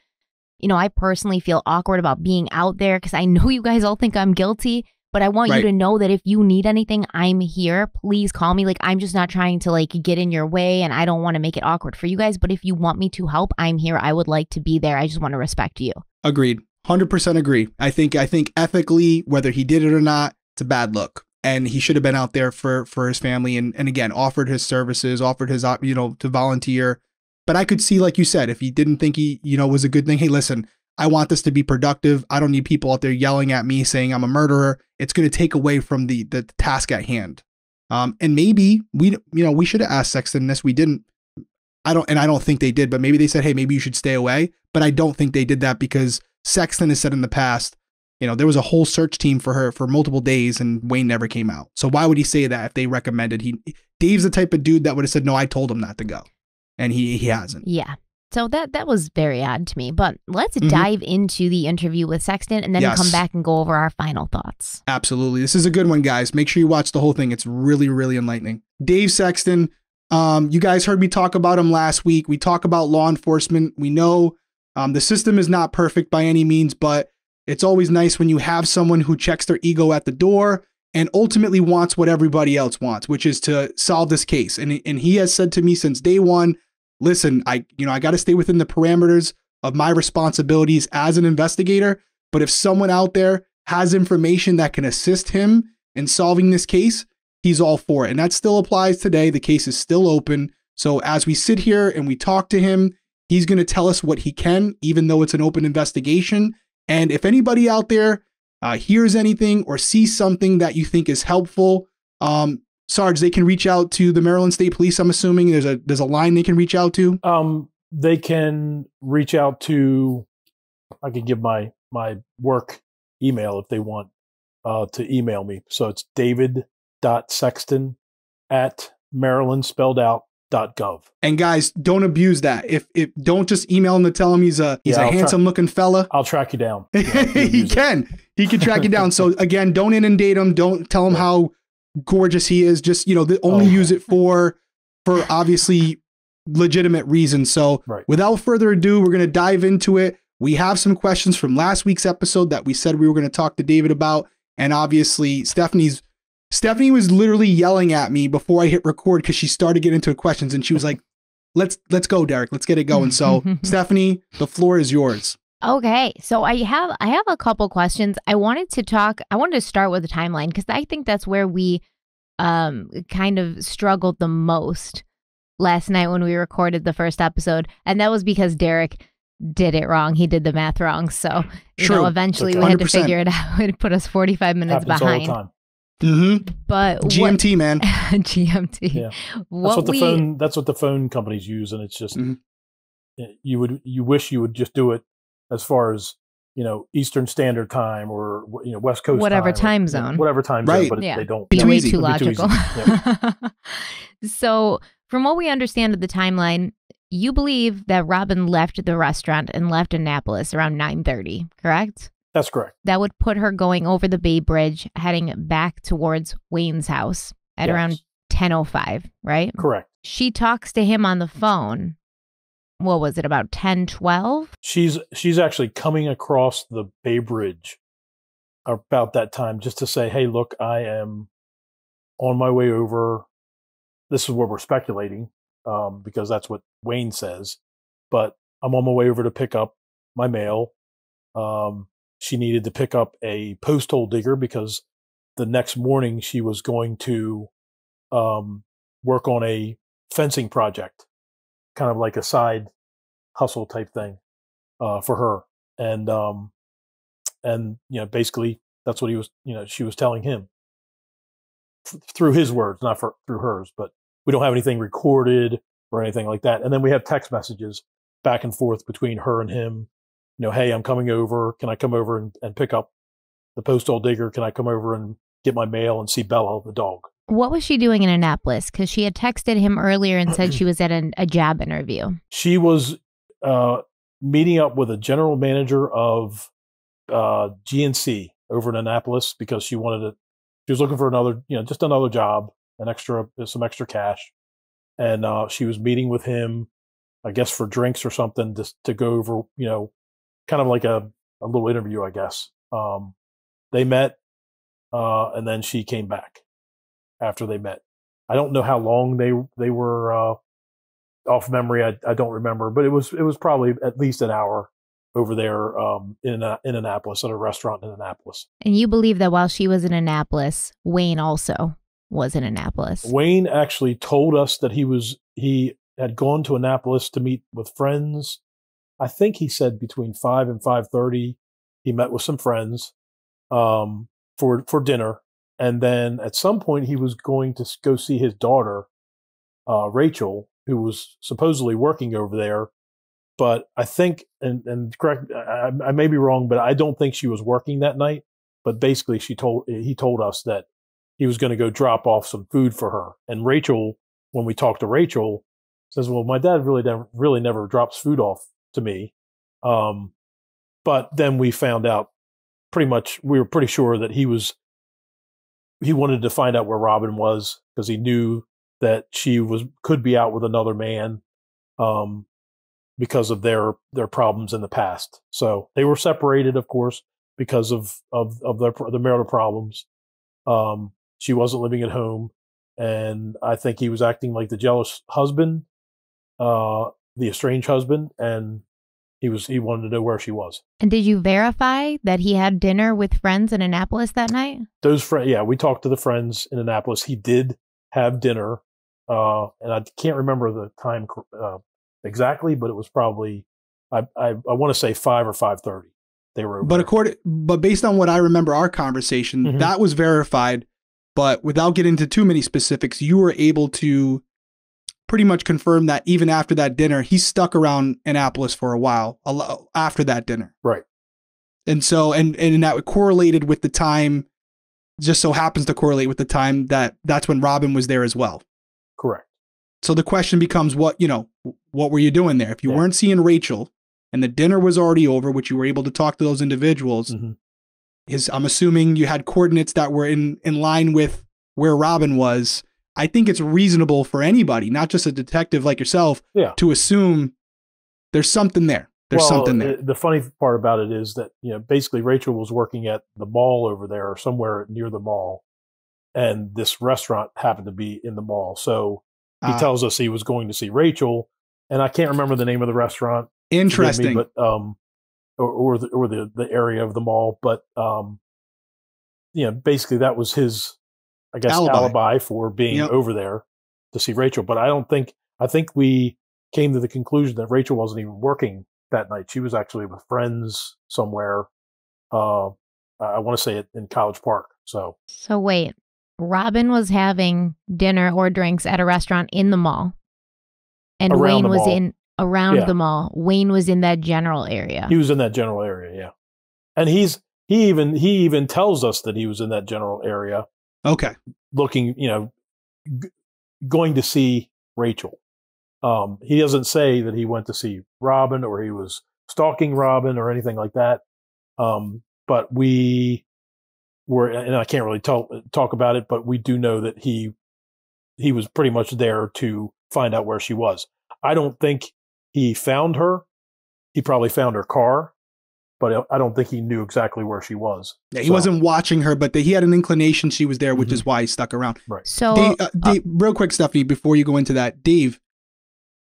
you know, I personally feel awkward about being out there because I know you guys all think I'm guilty, but I want Right. you to know that if you need anything, I'm here. Please call me. Like, I'm just not trying to like get in your way and I don't want to make it awkward for you guys. But if you want me to help, I'm here. I would like to be there. I just want to respect you. Agreed. 100% agree. I think I think ethically whether he did it or not, it's a bad look. And he should have been out there for for his family and and again, offered his services, offered his you know, to volunteer. But I could see like you said, if he didn't think he, you know, was a good thing, hey, listen, I want this to be productive. I don't need people out there yelling at me saying I'm a murderer. It's going to take away from the the task at hand. Um, and maybe we, you know, we should have asked Sexton this. We didn't. I don't, and I don't think they did, but maybe they said, hey, maybe you should stay away. But I don't think they did that because Sexton has said in the past, you know, there was a whole search team for her for multiple days and Wayne never came out. So why would he say that if they recommended he Dave's the type of dude that would have said, No, I told him not to go. And he he hasn't. Yeah. So that that was very odd to me. But let's Mhm. dive into the interview with Sexton and then Yes. come back and go over our final thoughts. Absolutely. This is a good one, guys. Make sure you watch the whole thing. It's really, really enlightening. Dave Sexton, um, you guys heard me talk about him last week. We talk about law enforcement. We know um, the system is not perfect by any means, but it's always nice when you have someone who checks their ego at the door and ultimately wants what everybody else wants, which is to solve this case. And, and he has said to me since day one, listen, I, you know, I got to stay within the parameters of my responsibilities as an investigator. But if someone out there has information that can assist him in solving this case, he's all for it. And that still applies today. The case is still open. So as we sit here and we talk to him, he's going to tell us what he can, even though it's an open investigation. And if anybody out there uh, hears anything or sees something that you think is helpful, um, Sarge, they can reach out to the Maryland State Police. I'm assuming there's a there's a line they can reach out to. Um, they can reach out to. I can give my my work email if they want uh, to email me. So it's david.sexton at Maryland spelled out dot gov. And guys, don't abuse that. If if don't just email him to tell him he's a he's Yeah, a I'll handsome looking fella. I'll track you down. Yeah, he use it. can. He can track you down. So again, don't inundate him. Don't tell him how gorgeous he is. Just you know, the, only Oh. use it for for obviously legitimate reasons. So Right. without further ado, we're gonna dive into it. We have some questions from last week's episode that we said we were gonna talk to David about, and obviously Stephanie's. Stephanie was literally yelling at me before I hit record because she started getting into questions and she was like, "Let's let's go, Derrick. Let's get it going." So Stephanie, the floor is yours. Okay, so I have I have a couple questions. I wanted to talk. I wanted to start with the timeline because I think that's where we um kind of struggled the most last night when we recorded the first episode, and that was because Derrick did it wrong. He did the math wrong. So you True. know, eventually Okay. we had to figure it out. It put us forty five minutes Happens all the behind. time. Mm-hmm. But what, GMT man. GMT. Yeah. What, That's what the we phone. That's what the phone companies use, and it's just Mhm. you would you wish you would just do it as far as you know Eastern Standard Time or you know West Coast Whatever time, or, time you know, zone. whatever time Right. zone, but Yeah. they don't. be Too way easy. too It'd be too logical. so, from what we understand of the timeline, you believe that Robin left the restaurant and left Annapolis around 9:30, correct? That's correct. That would put her going over the Bay Bridge, heading back towards Wayne's house at Yes. around 10:05, right? Correct. She talks to him on the phone. What was it about 10:12? She's she's actually coming across the Bay Bridge about that time just to say, "Hey, look, I am on my way over." This is where we're speculating um, because that's what Wayne says. But I'm on my way over to pick up my mail. Um, she needed to pick up a post hole digger because the next morning she was going to um, work on a fencing project, kind of like a side hustle type thing uh, for her. And um, and you know, basically that's what he was. You know, she was telling him th- through his words, not for through hers. But we don't have anything recorded or anything like that. And then we have text messages back and forth between her and him. You know, hey, I'm coming over. Can I come over and, and pick up the post hole digger? Can I come over and get my mail and see Bella, the dog? What was she doing in Annapolis? Because she had texted him earlier and said she was at an, a job interview. She was uh, meeting up with a general manager of uh, GNC over in Annapolis because she wanted to. She was looking for another, you know, just another job, an extra, some extra cash, and uh, she was meeting with him, I guess, for drinks or something, just to go over, you know, kind of like a, a little interview, I guess. Um, they met, uh, and then she came back after they met. I don't know how long they they were uh, off memory. I, I don't remember, but it was it was probably at least an hour over there um, in uh, in Annapolis at a restaurant in Annapolis. And you believe that while she was in Annapolis, Wayne also was in Annapolis. Wayne actually told us that he was he had gone to Annapolis to meet with friends. I think he said between five and five thirty. He met with some friends um, for for dinner, and then at some point he was going to go see his daughter, uh, Rachel, who was supposedly working over there. But I think, and, and correct, I, I may be wrong, but I don't think she was working that night. But basically, she told he told us that he was going to go drop off some food for her. And Rachel, when we talked to Rachel, says, "Well, my dad really never really never drops food off to me." Um, but then we found out pretty much we were pretty sure that he was he wanted to find out where Robin was because he knew that she was could be out with another man um, because of their their problems in the past. So they were separated, of course, because of of of their the marital problems. Um, she wasn't living at home, and I think he was acting like the jealous husband, uh, the estranged husband, and he was he wanted to know where she was. And did you verify that he had dinner with friends in Annapolis that night? Those friends, yeah, we talked to the friends in Annapolis. He did have dinner, uh, and I can't remember the time uh, exactly, but it was probably I I, I want to say five or five thirty. They were, but according, but based on what I remember, our conversation mm-hmm. that was verified. But without getting into too many specifics, you were able to pretty much confirmed that even after that dinner, he stuck around Annapolis for a while after that dinner. Right. And so, and and that correlated with the time, just so happens to correlate with the time that that's when Robin was there as well. Correct. So the question becomes, what you know, what were you doing there? If you yeah. weren't seeing Rachel, and the dinner was already over, which you were able to talk to those individuals, mm-hmm. is I'm assuming you had coordinates that were in in line with where Robin was I think it's reasonable for anybody, not just a detective like yourself, yeah. to assume there's something there. There's well, something there. The funny part about it is that, you know, basically Rachel was working at the mall over there or somewhere near the mall. And this restaurant happened to be in the mall. So he uh, tells us he was going to see Rachel. And I can't remember the name of the restaurant. Interesting. Me, but, um, or, or the, or the, the area of the mall. But, um, you know, basically that was his I guess alibi, alibi for being yep. over there to see Rachel. But I don't think I think we came to the conclusion that Rachel wasn't even working that night. She was actually with friends somewhere. Uh, I want to say it in College Park. So so wait, Robin was having dinner or drinks at a restaurant in the mall, and around Wayne was mall. in around yeah. the mall. Wayne was in that general area. He was in that general area, yeah. And he's he even he even tells us that he was in that general area Okay. Looking, you know, g- going to see Rachel. Um, he doesn't say that he went to see Robin or he was stalking Robin or anything like that. Um, but we were, and I can't really talk talk about it, but we do know that he he was pretty much there to find out where she was. I don't think he found her. He probably found her car but I don't think he knew exactly where she was. Yeah, he so. wasn't watching her, but the, he had an inclination she was there, which mm-hmm. is why he stuck around. Right. So, Dave, uh, uh, real quick, Stephanie, before you go into that, Dave,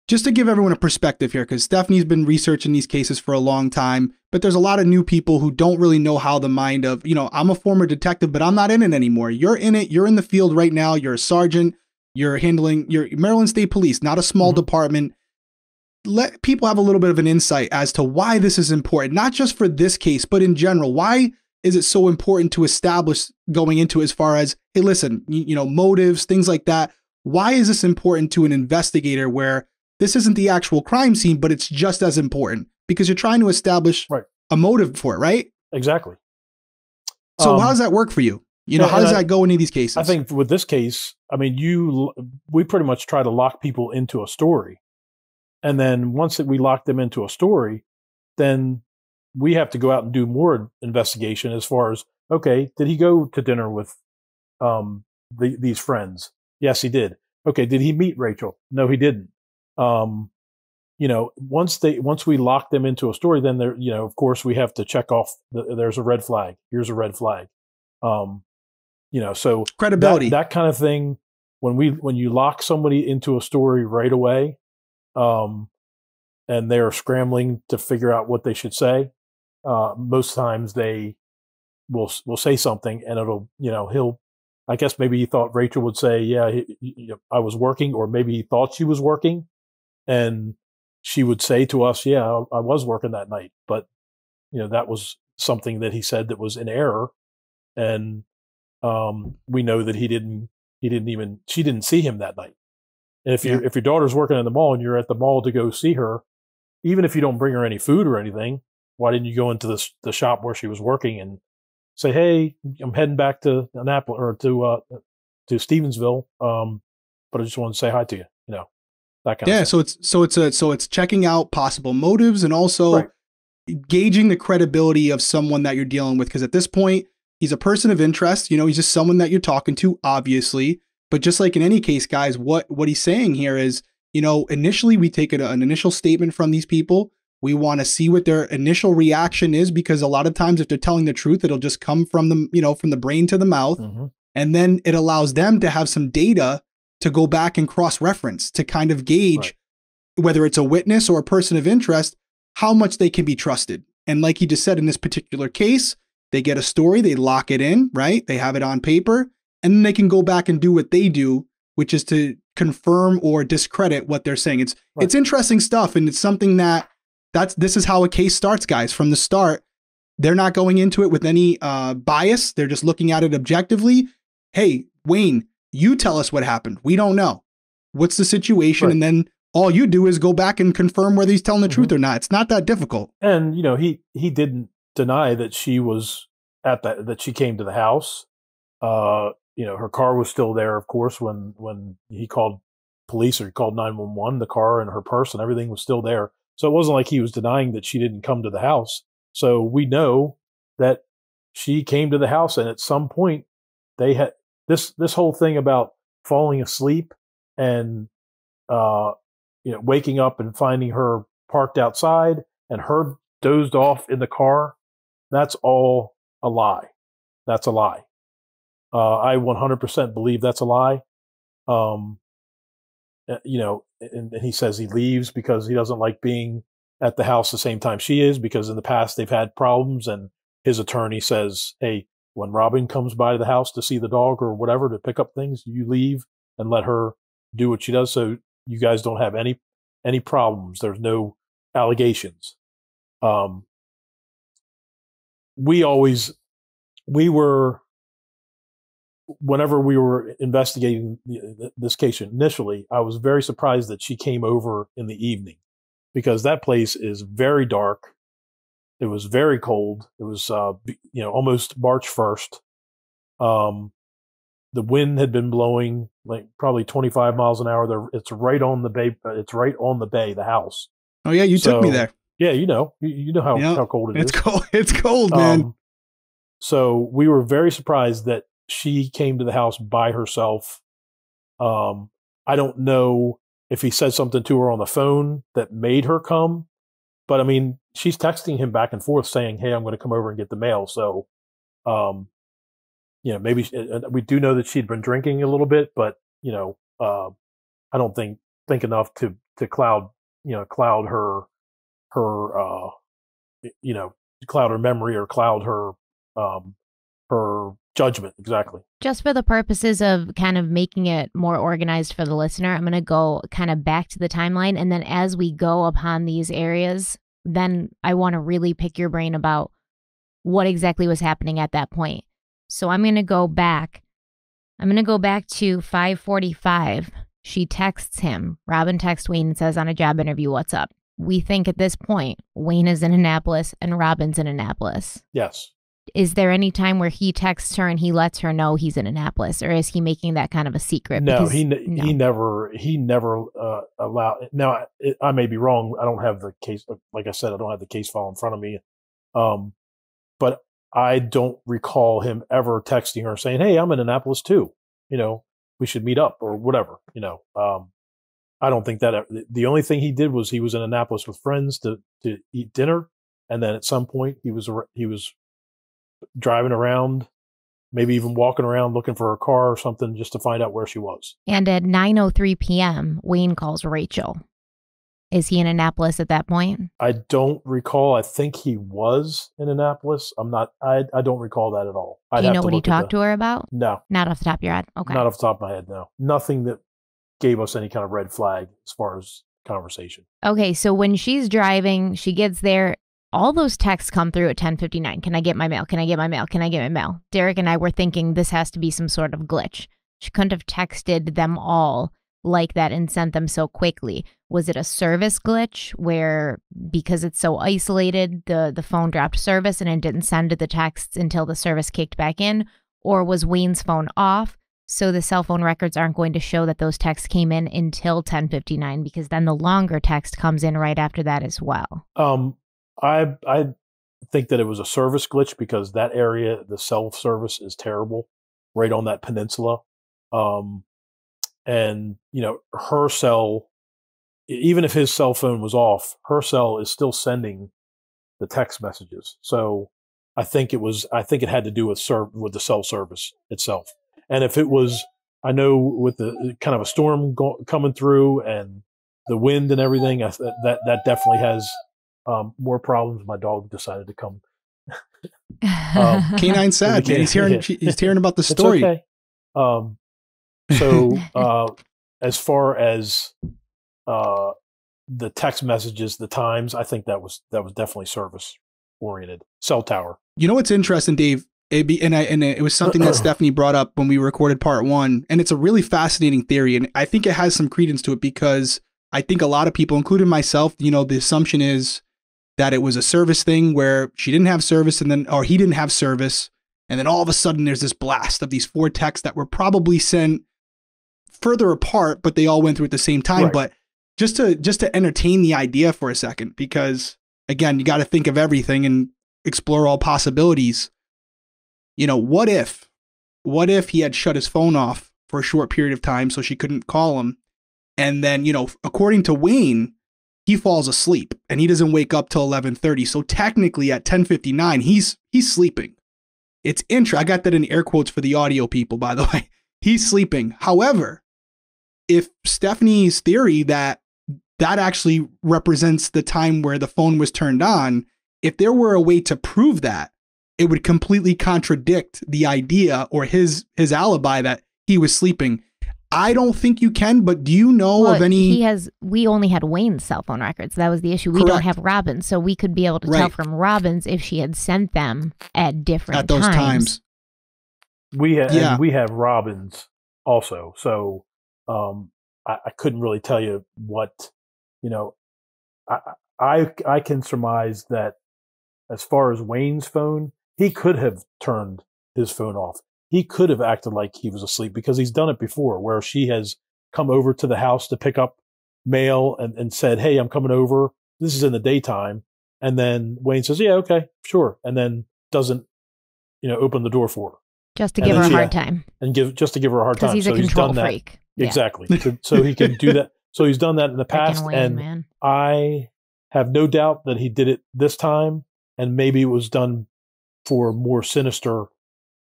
just to give everyone a perspective here, because Stephanie's been researching these cases for a long time, but there's a lot of new people who don't really know how the mind of, you know, I'm a former detective, but I'm not in it anymore. You're in it. You're in the field right now. You're a sergeant. You're handling your Maryland State Police, not a small mm-hmm. department let people have a little bit of an insight as to why this is important, not just for this case, but in general. Why is it so important to establish going into as far as, hey, listen, you, you know, motives, things like that? Why is this important to an investigator where this isn't the actual crime scene, but it's just as important because you're trying to establish right. a motive for it, right? Exactly. So um, how does that work for you? You know, how does I, that go in these cases? I think with this case, I mean, you we pretty much try to lock people into a story. And then once we lock them into a story, then we have to go out and do more investigation as far as okay, did he go to dinner with um, the, these friends? Yes, he did. Okay, did he meet Rachel? No, he didn't. Um, you know, once they once we lock them into a story, then there, you know, of course, we have to check off. The, there's a red flag. Here's a red flag. Um, you know, so credibility, that, that kind of thing. When we when you lock somebody into a story right away, um, and they're scrambling to figure out what they should say. Uh, most times they will will say something, and it'll you know he'll. I guess maybe he thought Rachel would say, "Yeah, he, he, I was working," or maybe he thought she was working, and she would say to us, "Yeah, I, was working that night," but you know that was something that he said that was in error, and um, we know that he didn't he didn't even she didn't see him that night And if your Yeah. if your daughter's working in the mall and you're at the mall to go see her, even if you don't bring her any food or anything, why didn't you go into the the shop where she was working and say, "Hey, I'm heading back to Annapolis or to uh to Stevensville, um, but I just wanted to say hi to you." You know, that kind Yeah, of so it's so it's a so it's checking out possible motives and also Right. gauging the credibility of someone that you're dealing with because at this point he's a person of interest, you know, he's just someone that you're talking to obviously, but just like in any case guys, what what he's saying here is, you know, initially we take an, an initial statement from these people. We want to see what their initial reaction is because a lot of times if they're telling the truth, it'll just come from the, you know, from the brain to the mouth Mhm. and then it allows them to have some data to go back and cross reference to kind of gauge Right. whether it's a witness or a person of interest how much they can be trusted and like he just said in this particular case they get a story they lock it in right they have it on paper and then they can go back and do what they do which is to confirm or discredit what they're saying it's Right. it's interesting stuff and it's something that that's this is how a case starts guys from the start they're not going into it with any uh, bias they're just looking at it objectively hey, Wayne, you tell us what happened. We don't know. What's the situation? Right. And then all you do is go back and confirm whether he's telling the Mhm. truth or not. It's not that difficult. and you know he he didn't deny that she was at that that she came to the house uh you know her car was still there of course when when he called police or he called 911 the car and her purse and everything was still there so it wasn't like he was denying that she didn't come to the house so we know that she came to the house and at some point they had this this whole thing about falling asleep and uh you know waking up and finding her parked outside and her dozed off in the car, that's all a lie. That's a lie. Uh, I 100% believe that's a lie. Um, uh, you know, and, and he says he leaves because he doesn't like being at the house the same time she is because in the past they've had problems and his attorney says, Hey, when Robin comes by the house to see the dog or whatever to pick up things, you leave and let her do what she does. So you guys don't have any, any problems. There's no allegations. Um, we always, we were, whenever we were investigating the, this case initially, I was very surprised that she came over in the evening because that place is very dark. It was very cold. It was, uh, you know, almost March 1st. Um, the wind had been blowing like probably 25 miles an hour. There, it's right on the bay. It's right on the bay, the house. Oh yeah, you took me there. Yeah, you know, you, you know how, Yeah, how cold it is. It's cold. It's cold, man. Um, so we were very surprised that she came to the house by herself. Um, I don't know if he said something to her on the phone that made her come, but I mean, she's texting him back and forth saying, "Hey, I'm going to come over and get the mail." So, um, you know, maybe uh, we do know that she'd been drinking a little bit, but you know, uh, I don't think think enough to to cloud you know cloud her her uh you know cloud her memory or cloud her um her judgment exactly Just for the purposes of kind of making it more organized for the listener, I'm going to go kind of back to the timeline. And then as we go upon these areas, then I want to really pick your brain about what exactly was happening at that point. So I'm going to go back. I'm going to go back to 545. She texts him. Robin texts Wayne and says on a job interview, What's up? We think at this point, Wayne is in Annapolis and Robin's in Annapolis yes is there any time where he texts her and he lets her know he's in Annapolis, or is he making that kind of a secret? no Because- he no. he never he never uh allowed now it, i may be wrong i don't have the case like i said i don't have the case file in front of me um but i don't recall him ever texting her saying hey i'm in annapolis too you know we should meet up or whatever you know um i don't think that the only thing he did was he was in annapolis with friends to to eat dinner and then at some point he was he was driving around maybe even walking around looking for her car or something just to find out where she was And at 9:03 p.m., Wayne calls Rachel. Is he in Annapolis at that point? I don't recall. I think he was in Annapolis. I'm not. I I don't recall that at all. I'd Do you know what he talked the- to her about? No, Not off the top of your head. Okay. not off the top of my head. No, nothing that gave us any kind of red flag as far as conversation. Okay, so when she's driving, she gets there. All those texts come through at 10:59. Can I get my mail? Can I get my mail? Can I get my mail? Derrick and I were thinking this has to be some sort of glitch. She couldn't have texted them all like that and sent them so quickly? Was it a service glitch where because it's so isolated, the the phone dropped service and it didn't send the texts until the service kicked back in? Or was Wayne's phone off? So the cell phone records aren't going to show that those texts came in until 1059 because then the longer text comes in right after that as well. Um, I I think that it was a service glitch because that area, the cell service is terrible, right on that peninsula. Um, and you know her cell, even if his cell phone was off, her cell is still sending the text messages. So I think it was I think it had to do with serv- with the cell service itself. And if it was, I know with the kind of a storm go- coming through and the wind and everything, I, that that definitely has um, more problems. My dog decided to come. um, Canine sad, man. He's hearing he's hearing about the story. Okay. Um, so uh, as far as uh, the text messages, the times, I think that was that was definitely service oriented. Cell tower. You know what's interesting, Dave? It be, and I and it was something that Stephanie brought up when we recorded part one, and it's a really fascinating theory, and I think it has some credence to it because I think a lot of people, including myself, you know, the assumption is that it was a service thing where she didn't have service, and then or he didn't have service, and then all of a sudden there's this blast of these four texts that were probably sent further apart, but they all went through at the same time. Right. But just to just to entertain the idea for a second, because again, you got to think of everything and explore all possibilities you know, what if, what if he had shut his phone off for a short period of time so she couldn't call him? And then, you know, according to Wayne, he falls asleep and he doesn't wake up till 11:30. So technically at 10:59, he's he's sleeping. It's intro. I got that in air quotes for the audio people, by the way. He's sleeping. However, if Stephanie's theory that that actually represents the time where the phone was turned on, if there were a way to prove that, it would completely contradict the idea or his his alibi that he was sleeping. I don't think you can, but do you know well, of any? He has. We only had Wayne's cell phone records. That was the issue. We Correct. don't have Robin's, so we could be able to right. tell from Robin's if she had sent them at different at those times. times. We have. Yeah. we have Robin's also. So um, I, I, couldn't really tell you what you know. I I I can surmise that as far as Wayne's phone, he could have turned his phone off. He could have acted like he was asleep because he's done it before where she has come over to the house to pick up mail and, and said, Hey, I'm coming over. This is in the daytime. And then Wayne says, Yeah, okay, sure. And then doesn't, you know, open the door for her. Just to and give her a hard time. And give just to give her a hard time. He's so a control he's freak. That. Yeah. Exactly. so, so, he can do that. So he's done that in the past. Wayne, and man. I have no doubt that he did it this time. And maybe it was done for more sinister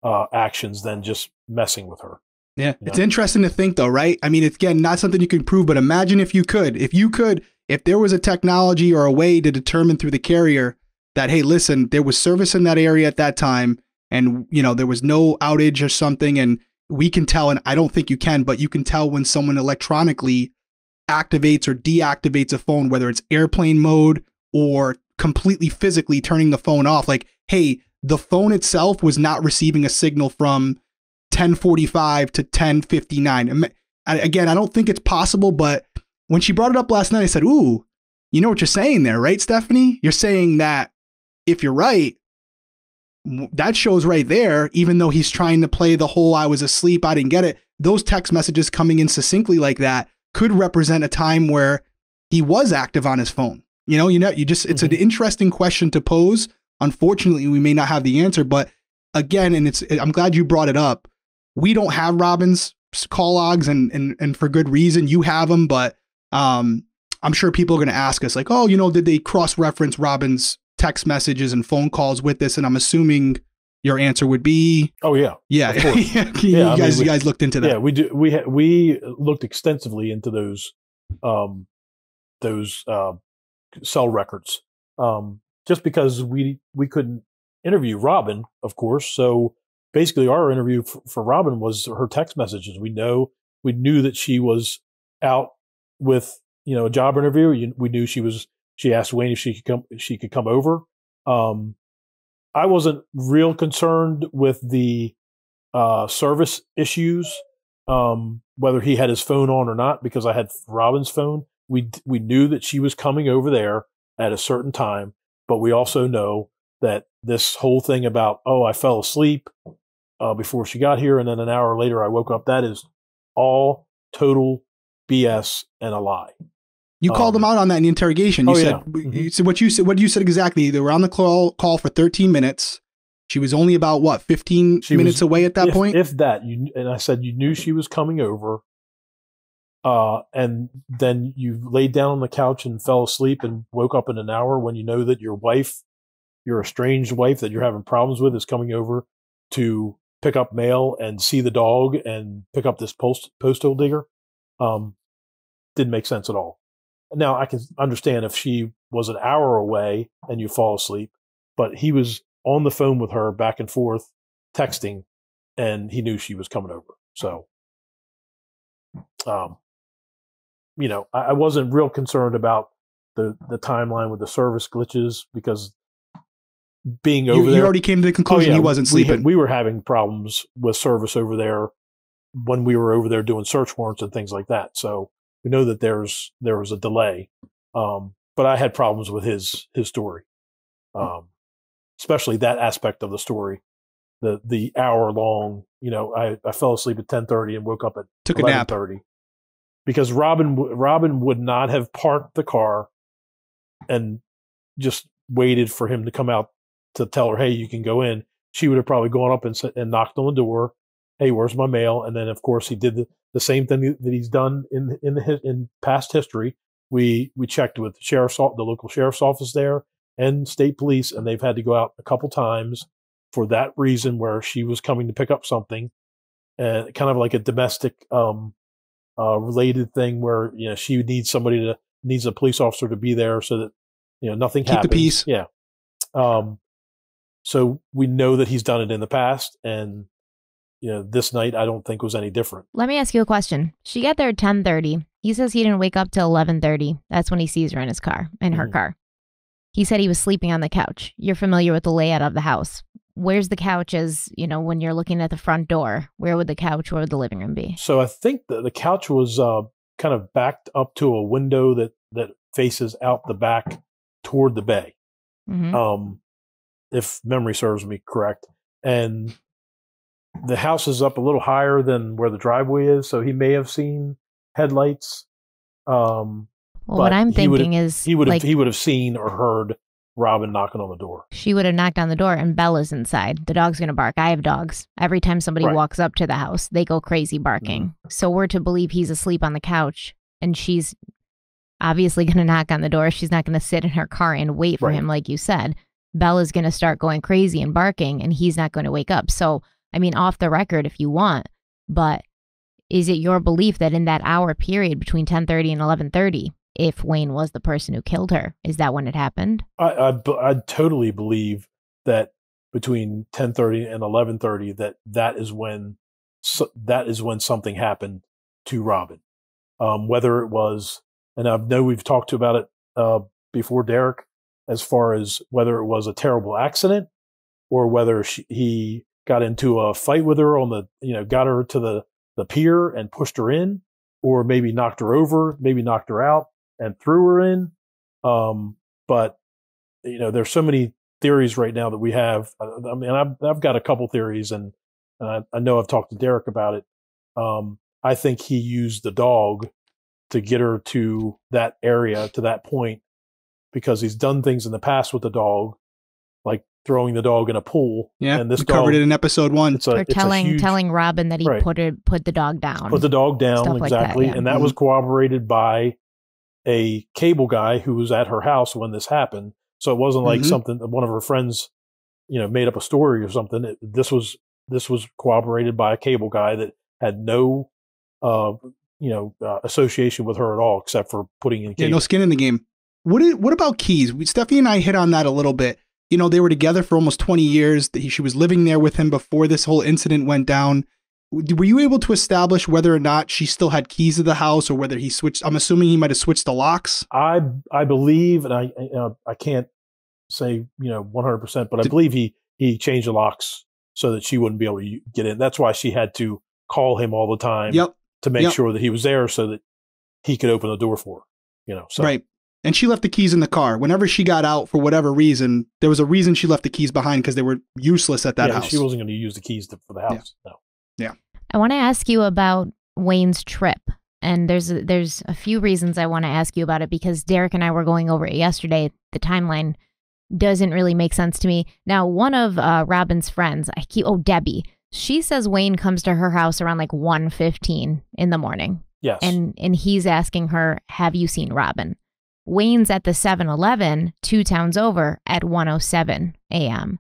uh, actions than just messing with her. Yeah, it's know? interesting to think though, right? I mean, it's again not something you can prove, but imagine if you could, if you could, if there was a technology or a way to determine through the carrier that hey, listen, there was service in that area at that time, and you know there was no outage or something, and we can tell, and I don't think you can, but you can tell when someone electronically activates or deactivates a phone, whether it's airplane mode or completely physically turning the phone off. Like, hey, the phone itself was not receiving a signal from 1045 to 1059. Again, I don't think it's possible, but when she brought it up last night, I said, Ooh, you know what you're saying there, right, Stephanie? You're saying that if you're right, that shows right there, even though he's trying to play the whole I was asleep, I didn't get it. Those text messages coming in succinctly like that could represent a time where he was active on his phone. You know, you know, you just it's mm-hmm. an interesting question to pose Unfortunately, we may not have the answer, but again, and it's I'm glad you brought it up. We don't have Robin's call logs, and and and for good reason. You have them, but um, I'm sure people are going to ask us like, oh, you know, did they cross reference Robin's text messages and phone calls with this? And I'm assuming your answer would be, oh yeah, yeah, you yeah, guys, I mean, we, you guys looked into that. Yeah, we do. We ha- we looked extensively into those um those uh cell records. Um, just because we we couldn't interview Robin, of course. So basically, our interview for, for Robin was her text messages. We know we knew that she was out with you know a job interview. We knew she was. She asked Wayne if she could come. She could come over. Um, I wasn't real concerned with the uh, service issues um, whether he had his phone on or not, because I had Robin's phone, we we knew that she was coming over there at a certain time, but we also know that this whole thing about oh I fell asleep uh, before she got here, and then an hour later I woke up. That is all total BS and a lie. You called Um, them out on that in the interrogation. You oh, said yeah. Mhm. you said what you said. What you said exactly? They were on the call call for 13 minutes. She was only about what 15 She minutes was- away at that if, point. If that, you and I said you knew she was coming over, uh, and then you laid down on the couch and fell asleep and woke up in an hour when you know that your wife, your estranged wife that you're having problems with, is coming over to pick up mail and see the dog and pick up this post postal digger. Um, didn't make sense at all. Now I can understand if she was an hour away and you fall asleep, but he was on the phone with her back and forth texting and he knew she was coming over. So, um, you know, I, I wasn't real concerned about the, the timeline with the service glitches because being you, over you there, already came to the conclusion Oh, yeah, he wasn't we had- sleeping. We, were having problems with service over there when we were over there doing search warrants and things like that. So we know that there's there was a delay. Um, but I had problems with his his story, um, especially that aspect of the story, the the hour long. You know, I, I fell asleep at ten thirty and woke up at Took a nap. thirty because Robin Robin would not have parked the car and just waited for him to come out to tell her, "Hey, you can go in." She would have probably gone up and and knocked on the door. Hey, where's my mail? And then, of course, he did the, the same thing that he's done in in the in past history. We we checked with the sheriff's the local sheriff's office there and state police, and they've had to go out a couple times for that reason, where she was coming to pick up something, and kind of like a domestic um, uh, related thing, where you know she needs somebody to needs a police officer to be there so that you know nothing Keep the peace. Yeah. Um. So we know that he's done it in the past, and you know this night I don't think was any different. Let me ask you a question. She got there at 10:30. He says he didn't wake up till 11:30. That's when he sees her in his car, in her Mhm. car. He said he was sleeping on the couch. You're familiar with the layout of the house. Where's the couch as, you know, when you're looking at the front door? Where would the couch where would the living room be? So I think the, the couch was uh, kind of backed up to a window that that faces out the back toward the bay. hmm um, if memory serves me correct. And the house is up a little higher than where the driveway is, so he may have seen headlights. Um, well, what I'm thinking is he would have like he would have seen or heard Robin knocking on the door. she would have knocked on the door and Bella's inside. The dog's going to bark. I have dogs. Every time somebody Right. walks up to the house, they go crazy barking. Mm-hmm. So we're to believe he's asleep on the couch and she's obviously going to knock on the door. She's not going to sit in her car and wait for Right. him, like you said. Bella's going to start going crazy and barking and he's not going to wake up. So, I mean, off the record if you want, but is it your belief that in that hour period between 10:30 and 11:30 if Wayne was the person who killed her, is that when it happened? I I totally believe that between ten thirty and eleven thirty that that is when so, that is when something happened to Robin. Um, whether it was, and I know we've talked about it uh, before, Derrick, as far as whether it was a terrible accident or whether she, he got into a fight with her on the, you know, got her to the the pier and pushed her in, or maybe knocked her over, maybe knocked her out and threw her in. Um, but you know, there's so many theories right now that we have. I I mean, I've, I've got a couple theories, and uh, I know I've talked to Derrick about it. Um, I think he used the dog to get her to that area, to that point, because he's done things in the past with the dog, like throwing the dog in a pool. Yeah, and this we covered dog, it in episode one. it's a, or it's a telling huge- telling Robin that he Right. put it put the dog down. put the dog down Stuff like that, exactly yeah. and that was corroborated by a cable guy who was at her house when this happened so it wasn't like Mhm. something that one of her friends you know made up a story or something it, this was this was corroborated by a cable guy that had no uh you know uh, association with her at all except for putting in Yeah, no skin in the game. What what about Keys? We, Stephanie and I hit on that a little bit. You know, they were together for almost 20 years. He- She was living there with him before this whole incident went down. Were you able to establish whether or not she still had keys to the house or whether he switched? I'm assuming he might have switched the locks. I I believe, and I I, uh, I can't say you know 100, percent but I Did- believe he he changed the locks so that she wouldn't be able to get in. That's why she had to call him all the time. Yep. to make Yep. sure that he was there so that he could open the door for her. You know, so right. And she left the keys in the car. Whenever she got out for whatever reason, there was a reason she left the keys behind because they were useless at that yeah, house. she wasn't going to use the keys to, for the house. No. I want to ask you about Wayne's trip. And there's a, there's a few reasons I want to ask you about it because Derrick and I were going over it yesterday. The timeline doesn't really make sense to me. Now, one of uh, Robin's friends, I keep oh Debbie, she says Wayne comes to her house around like 1.15 in the morning, Yes. and and he's asking her, "Have you seen Robin?" Wayne's at the 7-Eleven two towns over at 1:07 a.m.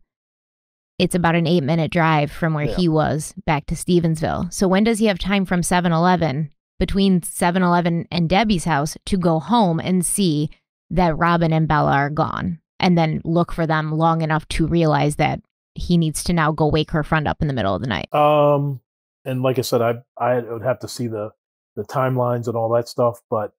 It's about an eight minute drive from where Yeah. he was back to Stevensville. So when does he have time from 7 Eleven between 7 Eleven and Debbie's house to go home and see that Robin and Bella are gone and then look for them long enough to realize that he needs to now go wake her friend up in the middle of the night? Um, and like I said, I I would have to see the the timelines and all that stuff, but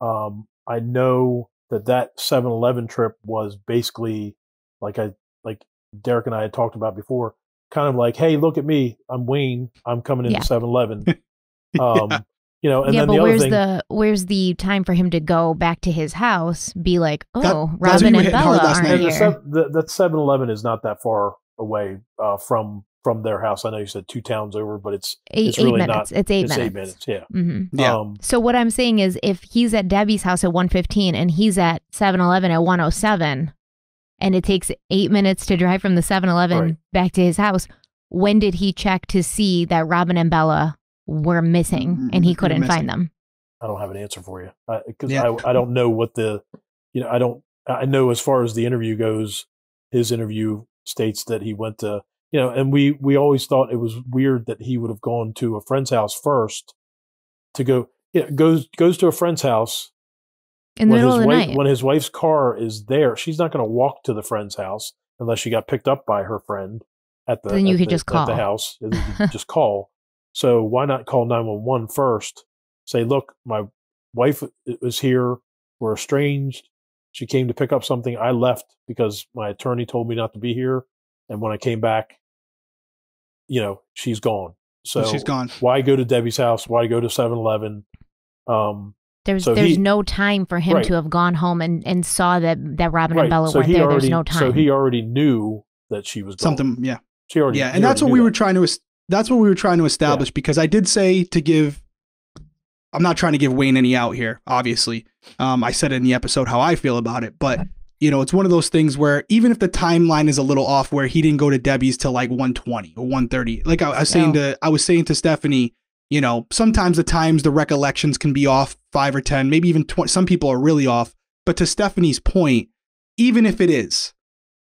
um, I know that that 7-Eleven trip was basically like I like Derrick and I had talked about before, kind of like, hey, look at me, I'm Wayne, I'm coming into Yeah. 7-Eleven. Um, you know, and yeah, then but the other where's thing, the where's the time for him to go back to his house? Be like, oh, That- that's Robin and Bella aren't night. and the, here. the, that 7-Eleven is not that far away uh, from from their house. I know you said two towns over, but it's eight it's eight really minutes. not- it's eight it's minutes. eight minutes. Yeah. hmm Yeah. Um, So what I'm saying is if he's at Debbie's house at 115 and he's at 7-Eleven at 107 and it takes 8 minutes to drive from the 7-Eleven Right. back to his house, when did he check to see that Robin and Bella were missing and he couldn't missing. find them? I don't have an answer for you because Yeah. I, I don't know what the you know I don't I know as far as the interview goes, his interview states that he went to you know, and we we always thought it was weird that he would have gone to a friend's house first to go yeah goes goes to a friend's house In the when middle his of the wife night. when his wife's car is there. She's not going to walk to the friend's house unless she got picked up by her friend at the Then you could the- just at the house. And you could just call. So why not call 911 first? Say, look, my wife is here. We're estranged. She came to pick up something. I left because my attorney told me not to be here. And when I came back, you know, she's gone. So she's gone. why go to Debbie's house? Why go to 7 Eleven? Um, There's so there's he- no time for him Right. to have gone home and, and saw that, that Robin and Bella so weren't there. already, There's no time. So he already knew that she was gone. Something, yeah. She already, yeah, and that's already what we knew were trying to. That's what we were trying to establish because I did say to give. I'm not trying to give Wayne any out here. Obviously, um, I said in the episode how I feel about it, but you know, it's one of those things where even if the timeline is a little off, where he didn't go to Debbie's till like 120 or 130, like I, I was saying No. to, I was saying to Stephanie, you know, sometimes the times the recollections can be off five or ten, maybe even 20. Some people are really off, but to Stephanie's point, even if it is,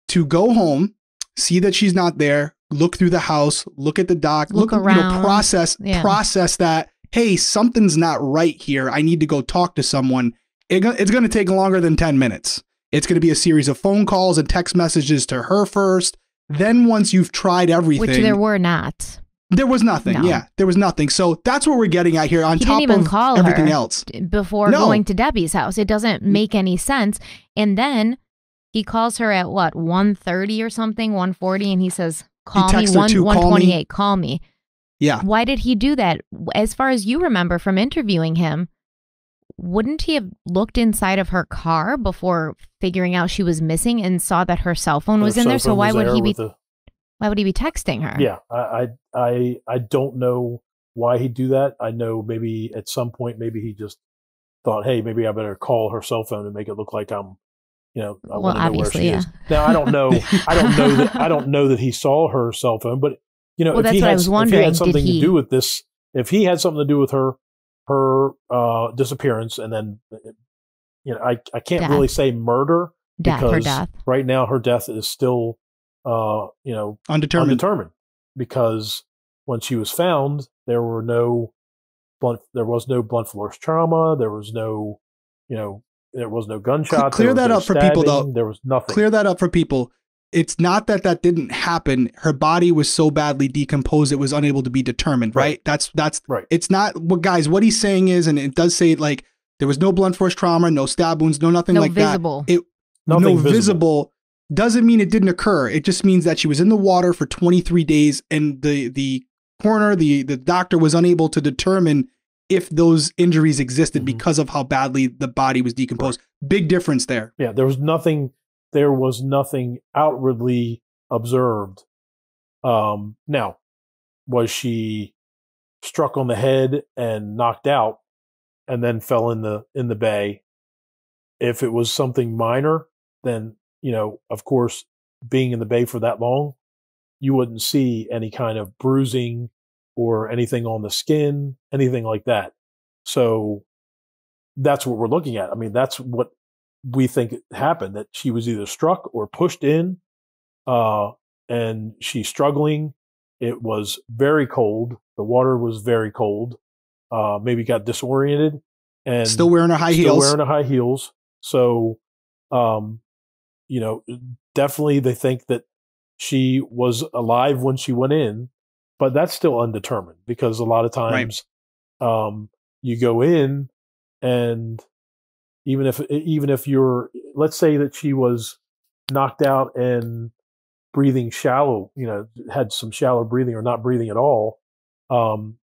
to go home, see that she's not there, look through the house, look at the doc, Look look, you around. know, process Yeah. process that. Hey, something's not right here. I need to go talk to someone. It, it's going to take longer than ten minutes. It's going to be a series of phone calls and text messages to her first. Then once you've tried everything, Which there were not. There was nothing. No. Yeah, there was nothing. So that's what we're getting at here. On He top didn't even of call everything else, before No. going to Debbie's house. It doesn't make any sense. And then he calls her at what, 1.30 or something, 1.40, and he says, call me, texts her one, too, call me. 128, call me. yeah, Why did he do that? As far as you remember from interviewing him, wouldn't he have looked inside of her car before figuring out she was missing and saw that her cell phone was Her in cell there? So why was would there he be with the- why would he be texting her? yeah, I, I, I, I don't know why he'd do that. I know maybe at some point, maybe he just thought, hey, maybe I better call her cell phone and make it look like I'm, you know, I Well, want to know where obviously, she yeah. is. Now I don't know. I don't know that. I don't know that he saw her cell phone, but you know, Well, if that's he what I had, if he had something he- to do with this, if he had something to do with her, her uh, disappearance, and then, you know, I, I can't Death. really say murder Death, because death. right now her death is still, uh, you know, undetermined. undetermined because when she was found, there were no blunt, there was no blunt force trauma. There was no, you know, there was no gunshot. clear there that no up for people, though. There was nothing. Clear that up for people. It's not that that didn't happen. Her body was so badly decomposed it was unable to be determined. Right? Right. That's that's. Right. It's not what guys. What he's saying is, and it does say like there was no blunt force trauma, no stab wounds, no nothing No like visible. that. It Nothing no visible. visible. Doesn't mean it didn't occur. It just means that she was in the water for 23 days and the the coroner, the the doctor was unable to determine if those injuries existed Mhm. because of how badly the body was decomposed. Big difference there. Yeah, there was nothing. There was nothing outwardly observed. Um, now, was she struck on the head and knocked out, and then fell in the in the bay? If it was something minor, then you know, of course, being in the bay for that long, you wouldn't see any kind of bruising or anything on the skin, anything like that. So that's what we're looking at. I mean, that's what we think happened that she was either struck or pushed in, uh, and she's struggling. It was very cold. The water was very cold. Uh, maybe got disoriented and Still wearing her high still heels. wearing the high heels. So, um, you know, definitely they think that she was alive when she went in, but that's still undetermined because a lot of times, um, you go in and even if, even if you're, let's say that she was knocked out and breathing shallow, you know, had some shallow breathing or not breathing at all, um,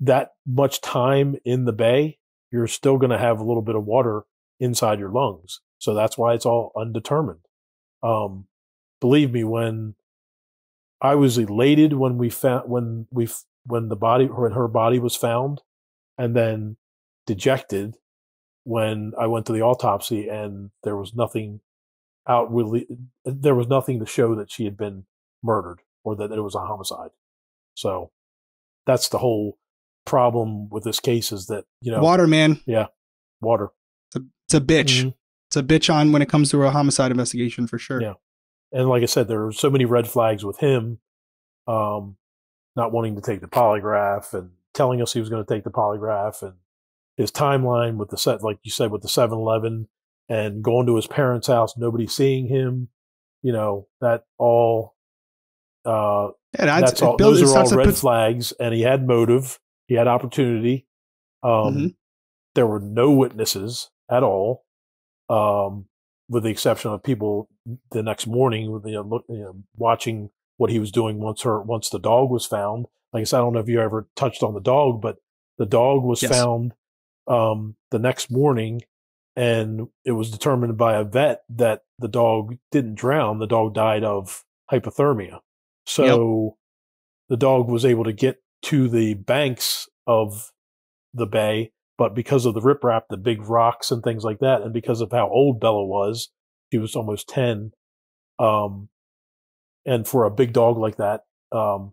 that much time in the bay, you're still going to have a little bit of water inside your lungs. So that's why it's all undetermined. Um, believe me, when I was elated when we found, when we, when the body, when her body was found and then dejected when I went to the autopsy and there was nothing out outwardly, there was nothing to show that she had been murdered or that it was a homicide. So that's the whole problem with this case is that, you know, Water, man. Yeah. Water. It's a bitch. Mhm. It's a bitch on when it comes to a homicide investigation for sure. Yeah. And like I said, there are so many red flags with him, um, not wanting to take the polygraph and telling us he was going to take the polygraph and his timeline with the set, like you said, with the 7 Eleven and going to his parents' house, nobody seeing him, you know, that all, uh, Yeah, that's, that's all, those are all red put- flags and he had motive. He had opportunity. Um, Mhm. there were no witnesses at all. Um, with the exception of people the next morning, with, you know, look, you know, watching what he was doing once her, once the dog was found. Like I said, I don't know if you ever touched on the dog, but the dog was Yes. found, um, the next morning and it was determined by a vet that the dog didn't drown. The dog died of hypothermia. So the dog was able to get to the banks of the bay, but because of the riprap, the big rocks and things like that, and because of how old Bella was, she was almost 10. Um, and for a big dog like that, um,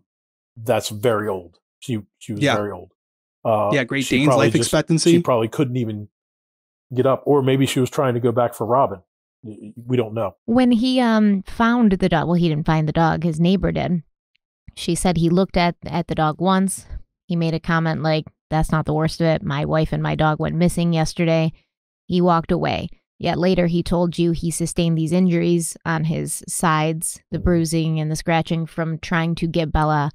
that's very old. She, she was Yeah. very old. Uh, yeah, Great she Dane's life just- expectancy. She probably couldn't even get up, or maybe she was trying to go back for Robin. We don't know. When he um found the dog, well, he didn't find the dog. His neighbor did. She said he looked at at the dog once. He made a comment like, "That's not the worst of it. My wife and my dog went missing yesterday." He walked away. Yet later, he told you he sustained these injuries on his sides, the bruising and the scratching from trying to get Bella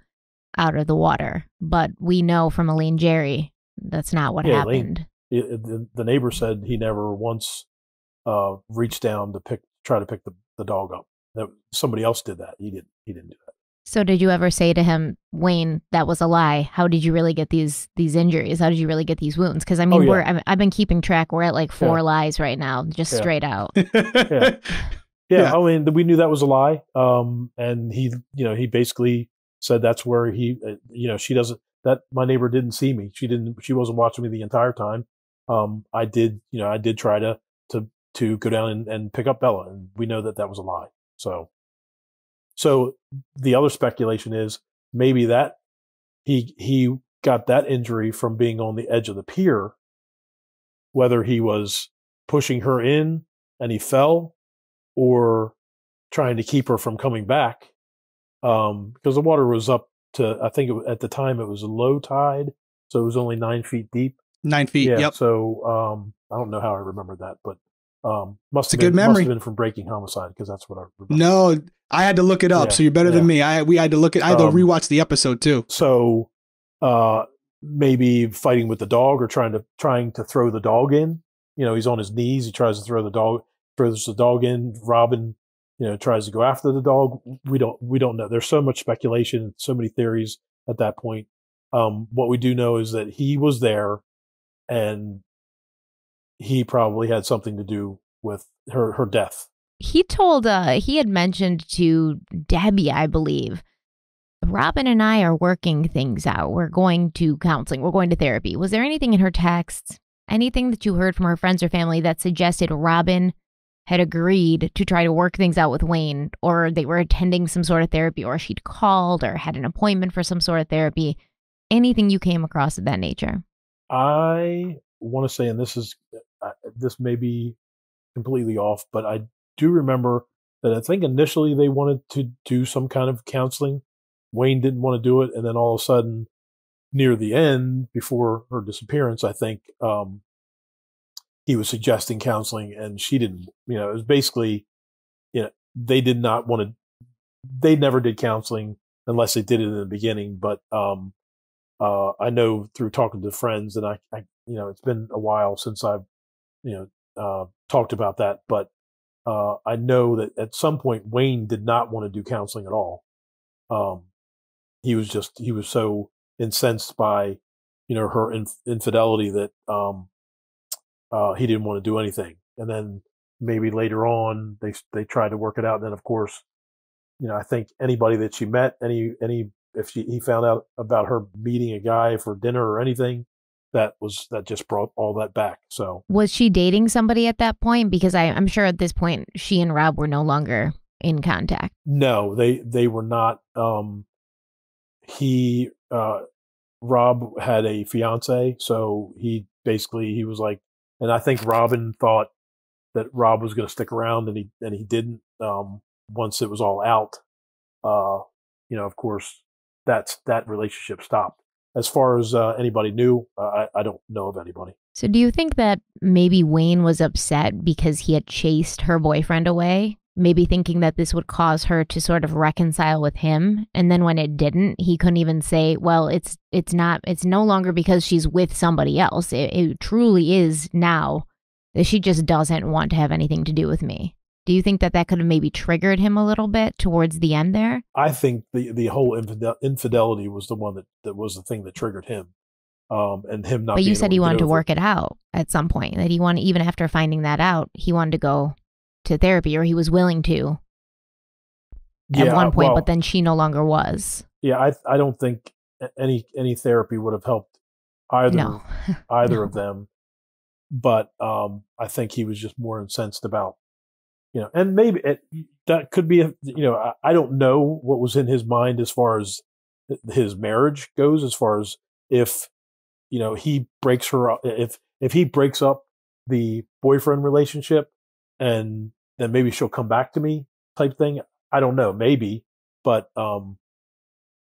out of the water. But we know from Elaine Jerry that's not what Yeah, happened. It- it- the, the neighbor said he never once uh, reached down to pick, try to pick the, the dog up. That somebody else did that. He didn't. He didn't do that. So did you ever say to him, Wayne, that was a lie? How did you really get these these injuries? How did you really get these wounds? Because I mean, Oh, yeah. we're I've, I've been keeping track. We're at like four Yeah. lies right now, just Yeah. straight out. Yeah. Yeah, Yeah. I mean, we knew that was a lie. Um, and he, you know, he basically said that's where he, uh, you know, she doesn't. That my neighbor didn't see me. She didn't. She wasn't watching me the entire time. Um, I did, you know, I did try to to to go down and, and pick up Bella, and we know that that was a lie. So, so the other speculation is maybe that he he got that injury from being on the edge of the pier, whether he was pushing her in and he fell or trying to keep her from coming back um, because the water was up to I think it, at the time it was a low tide, so it was only nine feet deep. Nine feet. yeah. Yep. So um, I don't know how I remember that, but um, must It's a have been, good Must have been from Breaking Homicide because that's what I remember. No, I had to look it up. Yeah, So you're better yeah. than me. I we had to look at. I had to Um, rewatch the episode too. So uh, maybe fighting with the dog or trying to trying to throw the dog in. You know, he's on his knees. He tries to throw the dog, throws the dog in. Robin, you know, tries to go after the dog. We don't we don't know. There's so much speculation, so many theories at that point. Um, what we do know is that he was there, and he probably had something to do with her her death. He told uh he had mentioned to Debbie, I believe, Robin and I are working things out. We're going to counseling. We're going to therapy. Was there anything in her texts, anything that you heard from her friends or family that suggested Robin had agreed to try to work things out with Wayne, or they were attending some sort of therapy, or she'd called or had an appointment for some sort of therapy? Anything you came across of that nature? I want to say, and this is uh, this may be completely off, but I do remember that I think initially they wanted to do some kind of counseling. Wayne didn't want to do it, and then all of a sudden, near the end, before her disappearance, I think um, he was suggesting counseling, and she didn't. You know, it was basically, you know, they did not want to. They never did counseling unless they did it in the beginning. But um, uh, I know through talking to friends, and I, I, you know, it's been a while since I've, you know, uh, talked about that, but uh, I know that at some point Wayne did not want to do counseling at all. Um, he was just he was so incensed by, you know, her inf- infidelity that um, uh, he didn't want to do anything. And then maybe later on they they tried to work it out. And then of course, you know, I think anybody that she met, any any if she, he found out about her meeting a guy for dinner or anything, that was that just brought all that back. So was she dating somebody at that point? Because I, I'm sure at this point she and Rob were no longer in contact. No, they they were not. Um, he uh, Rob had a fiance, so he basically he was like, and I think Robin thought that Rob was going to stick around, and he and he didn't. Um, once it was all out, uh, you know, of course, that's that relationship stopped as far as uh, anybody knew, uh, I, I don't know of anybody. So, do you think that maybe Wayne was upset because he had chased her boyfriend away? Maybe thinking that this would cause her to sort of reconcile with him, and then when it didn't, he couldn't even say, "Well, it's it's not it's no longer because she's with somebody else. It, it truly is now that she just doesn't want to have anything to do with me." Do you think that that could have maybe triggered him a little bit towards the end there? I think the the whole infidel- infidelity was the one that, that was the thing that triggered him, um, and him not. But you said he wanted to work it. it out at some point. That he wanted, even after finding that out, he wanted to go to therapy, or he was willing to at Yeah, one point. well, but then she no longer was. yeah, I I don't think any any therapy would have helped either No, either No. of them. But um, I think he was just more incensed about, you know, and maybe it, that could be, a, you know, I, I don't know what was in his mind as far as his marriage goes, as far as if, you know, he breaks her up, if if he breaks up the boyfriend relationship, and then maybe she'll come back to me type thing. I don't know, maybe, but um,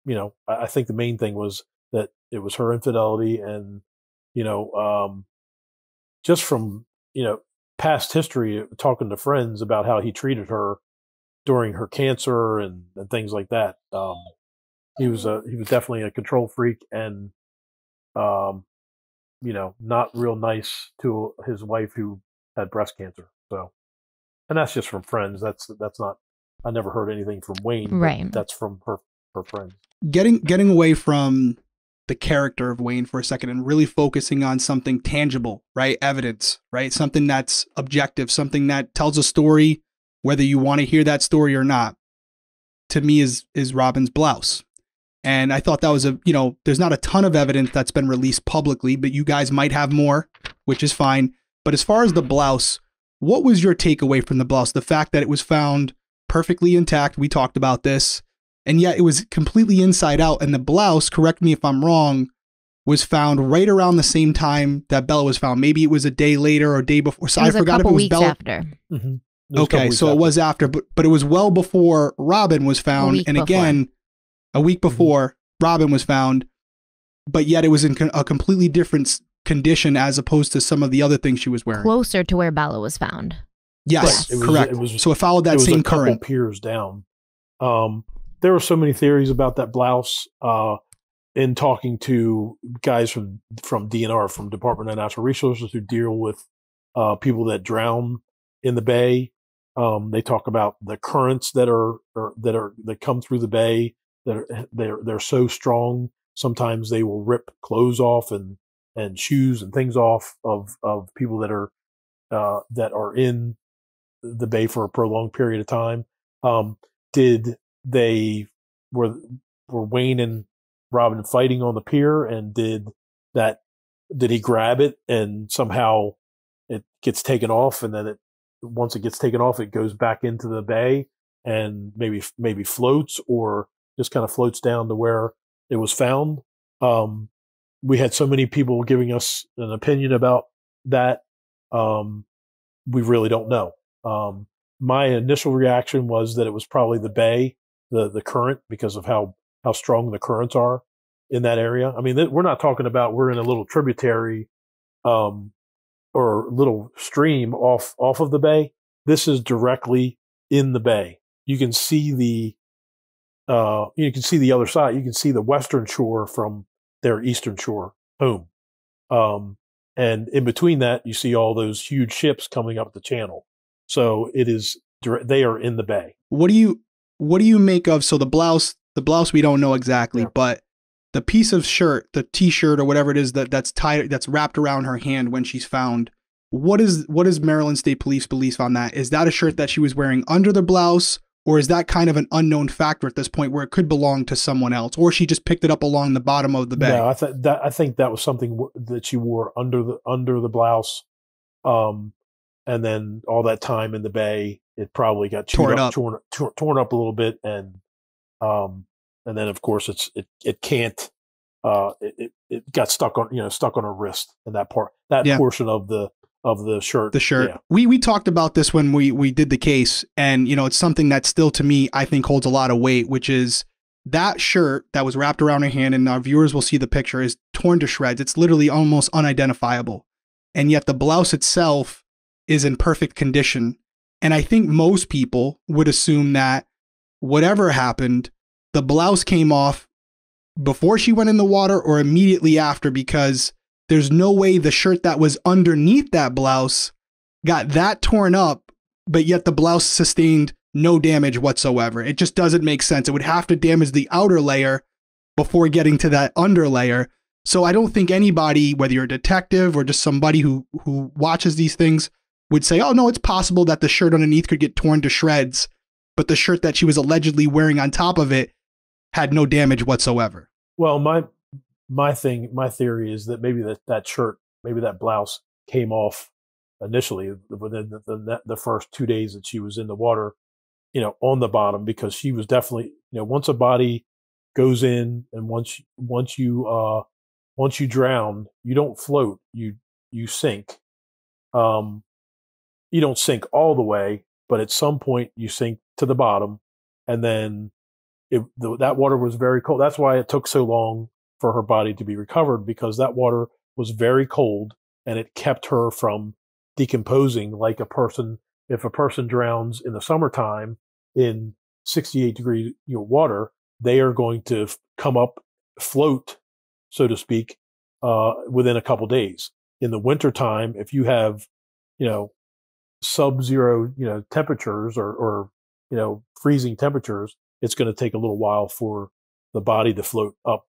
you know, I, I think the main thing was that it was her infidelity, and you know, um, just from you know past history, talking to friends about how he treated her during her cancer and, and things like that. Um, he was a he was definitely a control freak and um, you know not real nice to his wife who had breast cancer. So, and that's just from friends. That's that's not. I never heard anything from Wayne. Right. That's from her her friends. getting getting away from the character of Wayne for a second and really focusing on something tangible, right? Evidence, right? Something that's objective, something that tells a story, whether you want to hear that story or not. To me, is is Robin's blouse, and I thought that was a you know, there's not a ton of evidence that's been released publicly, but you guys might have more, which is fine. But as far as the blouse, what was your takeaway from the blouse? The fact that it was found perfectly intact. We talked about this and yet it was completely inside out. And the blouse, correct me if I'm wrong, was found right around the same time that Bella was found. Maybe it was a day later or a day before. So it was I a forgot if couple it was weeks Bella. after. Mm-hmm. Okay, so it was after, but but it was well before Robin was found, and before. again, a week Mm-hmm. before Robin was found. But yet it was in a completely different condition as opposed to some of the other things she was wearing. Closer to where Bella was found. yes, Right, it was- correct. it was- so it followed that it was same a couple current. piers down. Um, there were so many theories about that blouse. Uh, in talking to guys from from DNR, from Department of Natural Resources, who deal with uh, people that drown in the bay, um, they talk about the currents that are, are that are that come through the bay. That are, they're they're so strong. Sometimes they will rip clothes off and and shoes and things off of of people that are uh, that are in the bay for a prolonged period of time. Um, did they were were Wayne and Robin fighting on the pier, and did that did he grab it and somehow it gets taken off, and then it once it gets taken off, it goes back into the bay and maybe maybe floats or just kind of floats down to where it was found. Um, we had so many people giving us an opinion about that. Um, we really don't know. Um, my initial reaction was that it was probably the bay, the the current, because of how how strong the currents are in that area. I mean, th- we're not talking about we're in a little tributary, um, or little stream off off of the bay. This is directly in the bay. You can see the uh, you can see the other side. You can see the western shore from their eastern shore home. Um, and in between that, you see all those huge ships coming up the channel. So it is they are in the bay. What do you what do you make of so the blouse the blouse we don't know exactly, yeah. but the piece of shirt, the t-shirt or whatever it is that that's tied that's wrapped around her hand when she's found. What is what is Maryland State Police belief on that? Is that a shirt that she was wearing under the blouse or is that kind of an unknown factor at this point where it could belong to someone else or she just picked it up along the bottom of the bag? No, I th- that I think that was something that she wore under the under the blouse. Um and then all that time in the bay, it probably got torn up, up. Torn, torn, torn up a little bit, and um, and then of course it's it it can't uh it, it got stuck on you know stuck on her wrist in that part that yeah. portion of the of the shirt the shirt yeah. we we talked about this when we we did the case and you know it's something that still to me i think holds a lot of weight which is that shirt that was wrapped around her hand and our viewers will see the picture is torn to shreds it's literally almost unidentifiable and yet the blouse itself is in perfect condition. And I think most people would assume that whatever happened, the blouse came off before she went in the water or immediately after because there's no way the shirt that was underneath that blouse got that torn up, but yet the blouse sustained no damage whatsoever. It just doesn't make sense. It would have to damage the outer layer before getting to that under layer. So I don't think anybody, whether you're a detective or just somebody who who watches these things, would say, oh, no, it's possible that the shirt underneath could get torn to shreds, but the shirt that she was allegedly wearing on top of it had no damage whatsoever. Well, my my thing, my theory is that maybe that, that shirt, maybe that blouse came off initially within the, the, the first two days that she was in the water, you know, on the bottom because she was definitely, you know, once a body goes in and once once you uh once you drown, you don't float, you you sink. Um, you don't sink all the way, but at some point you sink to the bottom, and then it, the, that water was very cold. That's why it took so long for her body to be recovered because that water was very cold and it kept her from decomposing like a person. If a person drowns in the summertime in 68 degree you know, water, they are going to come up, float, so to speak, uh, within a couple days. In the wintertime, if you have, you know, sub-zero, you know, temperatures or, or you know, freezing temperatures, it's going to take a little while for the body to float up.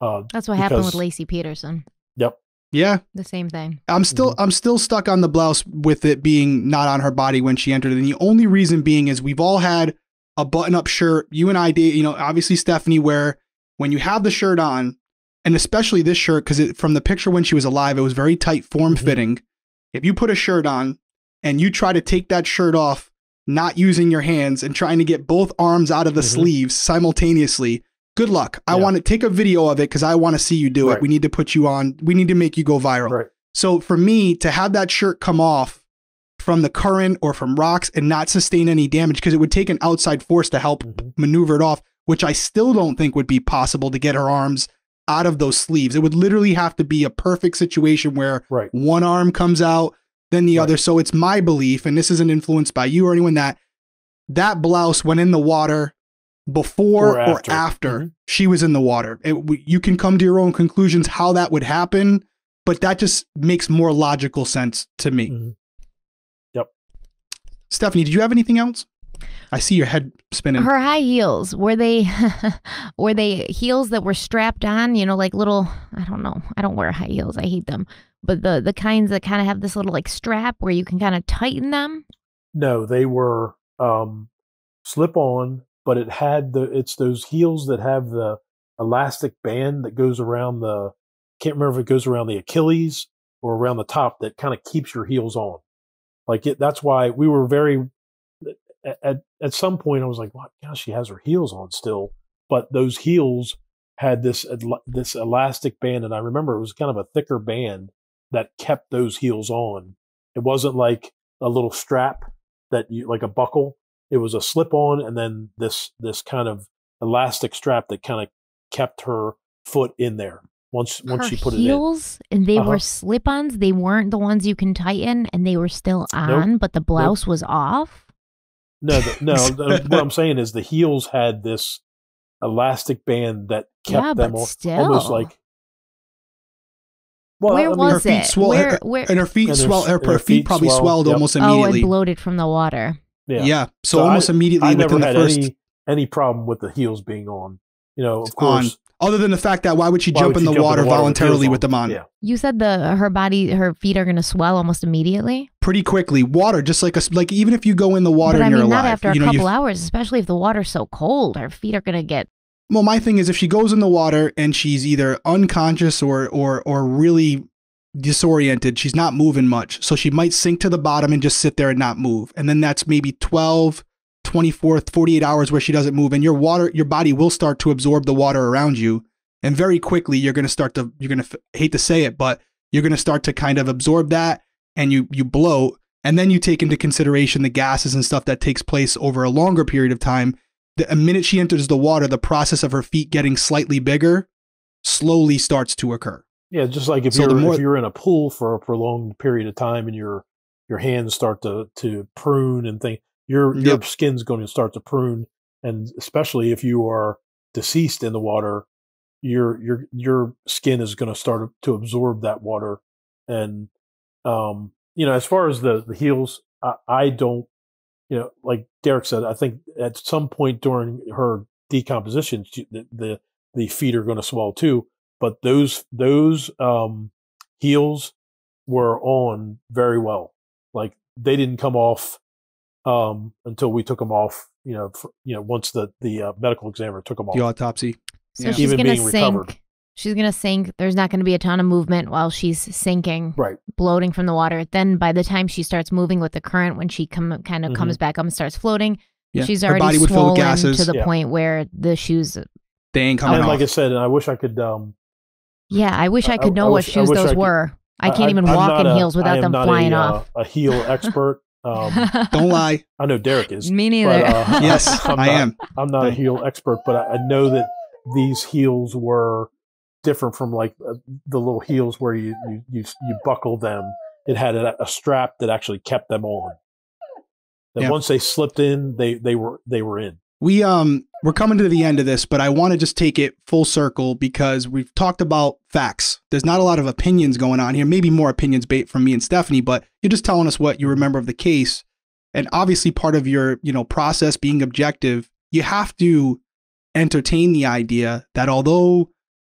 Uh, That's what because, happened with Laci Peterson. Yep. Yeah. The same thing. I'm still mm-hmm. I'm still stuck on the blouse with it being not on her body when she entered. And the only reason being is we've all had a button-up shirt. You and I did, you know, obviously Stephanie, where when you have the shirt on, and especially this shirt, because it from the picture when she was alive, it was very tight form fitting. Mm-hmm. If you put a shirt on and you try to take that shirt off, not using your hands and trying to get both arms out of the mm-hmm. sleeves simultaneously, good luck. I yeah. want to take a video of it because I want to see you do right. it. We need to put you on, we need to make you go viral. Right. So for me to have that shirt come off from the current or from rocks and not sustain any damage because it would take an outside force to help mm-hmm. maneuver it off, which I still don't think would be possible to get her arms out of those sleeves. It would literally have to be a perfect situation where right. one arm comes out, than the right. other. So it's my belief, and this isn't influenced by you or anyone, that that blouse went in the water before or after, or after mm-hmm. she was in the water. It, you can come to your own conclusions how that would happen, but that just makes more logical sense to me. Mm-hmm. Yep. Stephanie, did you have anything else? I see your head spinning. Her high heels were they were they heels that were strapped on? You know, like little. I don't know. I don't wear high heels. I hate them. But the the kinds that kind of have this little like strap where you can kind of tighten them. No, they were um, slip on, but it had the it's those heels that have the elastic band that goes around the can't remember if it goes around the Achilles or around the top that kind of keeps your heels on. Like it, that's why we were very at at some point I was like, "What? Gosh, she has her heels on still." But those heels had this this elastic band, and I remember it was kind of a thicker band that kept those heels on. It wasn't like a little strap that you like a buckle. It was a slip on, and then this this kind of elastic strap that kind of kept her foot in there once once Her she put it in heels, and they Uh-huh. were slip-ons. They weren't the ones you can tighten, and they were still on, but the blouse was off. No, the, no. the- what I'm saying is the heels had this elastic band that kept Yeah, them but al- almost like. Well, Where I mean, was her feet it? swell- where, her- where? and her feet And her swell. Her, her her feet, feet probably swell, swelled yep. almost oh, immediately. oh, and bloated from the water. Yeah, yeah. So, So I- almost immediately I within never the had first. any any problem with the heels being on. You know, of course. On. course. Other than the fact that why would she why jump would in the jump water water voluntarily heels with them on? Yeah, You said the her body, her feet are going to swell almost immediately. Pretty quickly, water just like a s- like even if you go in the water but I and mean, you're not alive, after a you know, couple hours, especially if the water's so cold. Her feet are going to get. Well, my thing is if she goes in the water and she's either unconscious or or or really disoriented, she's not moving much. So she might sink to the bottom and just sit there and not move. And then that's maybe 12, 24, 48 hours where she doesn't move and your water your body will start to absorb the water around you and very quickly you're going to start to you're going to hate to say it, but you're going to start to kind of absorb that and you you bloat and then you take into consideration the gases and stuff that takes place over a longer period of time the minute she enters the water, the process of her feet getting slightly bigger slowly starts to occur. yeah. Just like if So you're more- if you're in a pool for a prolonged period of time and your your hands start to to prune and thing, your your Yep. skin's going to start to prune, and especially if you are deceased in the water, your your your skin is going to start to absorb that water, and um, you know, as far as the the heels, I, I don't, you know, like Derrick said, I think at some point during her decomposition, she, the, the the feet are going to swell too. But those those um, heels were on very well. Like they didn't come off um, until we took them off. You know, for, you know, once the the uh, medical examiner took them off. The autopsy. So Yeah. she's Even going to being recovered. Sink. She's going to sink. There's not going to be a ton of movement while she's sinking, Right. bloating from the water. Then by the time she starts moving with the current, when she come kind of Mhm. comes back up and starts floating, Yeah. she's Her already body would fill with swollen gases. to the Yeah. point where the shoes. They ain't coming and like I said, and I wish I could. Um, Yeah, I wish I I- could I know what wish- I shoes wish I those could- were. I can't I- even I'm walk in a- heels I without am them not flying a, off. Uh, a heel expert. Um, Don't lie. I know Derrick is. Me neither. But, uh, Yes, I'm I not- am. I'm not a heel expert, but I, I know that these heels were different from like uh, the little heels where you you you, you buckle them. It had a, a strap that actually kept them on. That Yeah. once they slipped in, they they were they were in. We um we're coming to the end of this, but I want to just take it full circle because we've talked about facts. There's not a lot of opinions going on here. Maybe more opinions bait from me and Stephanie, but you're just telling us what you remember of the case. And obviously part of your, you know, process being objective, you have to entertain the idea that although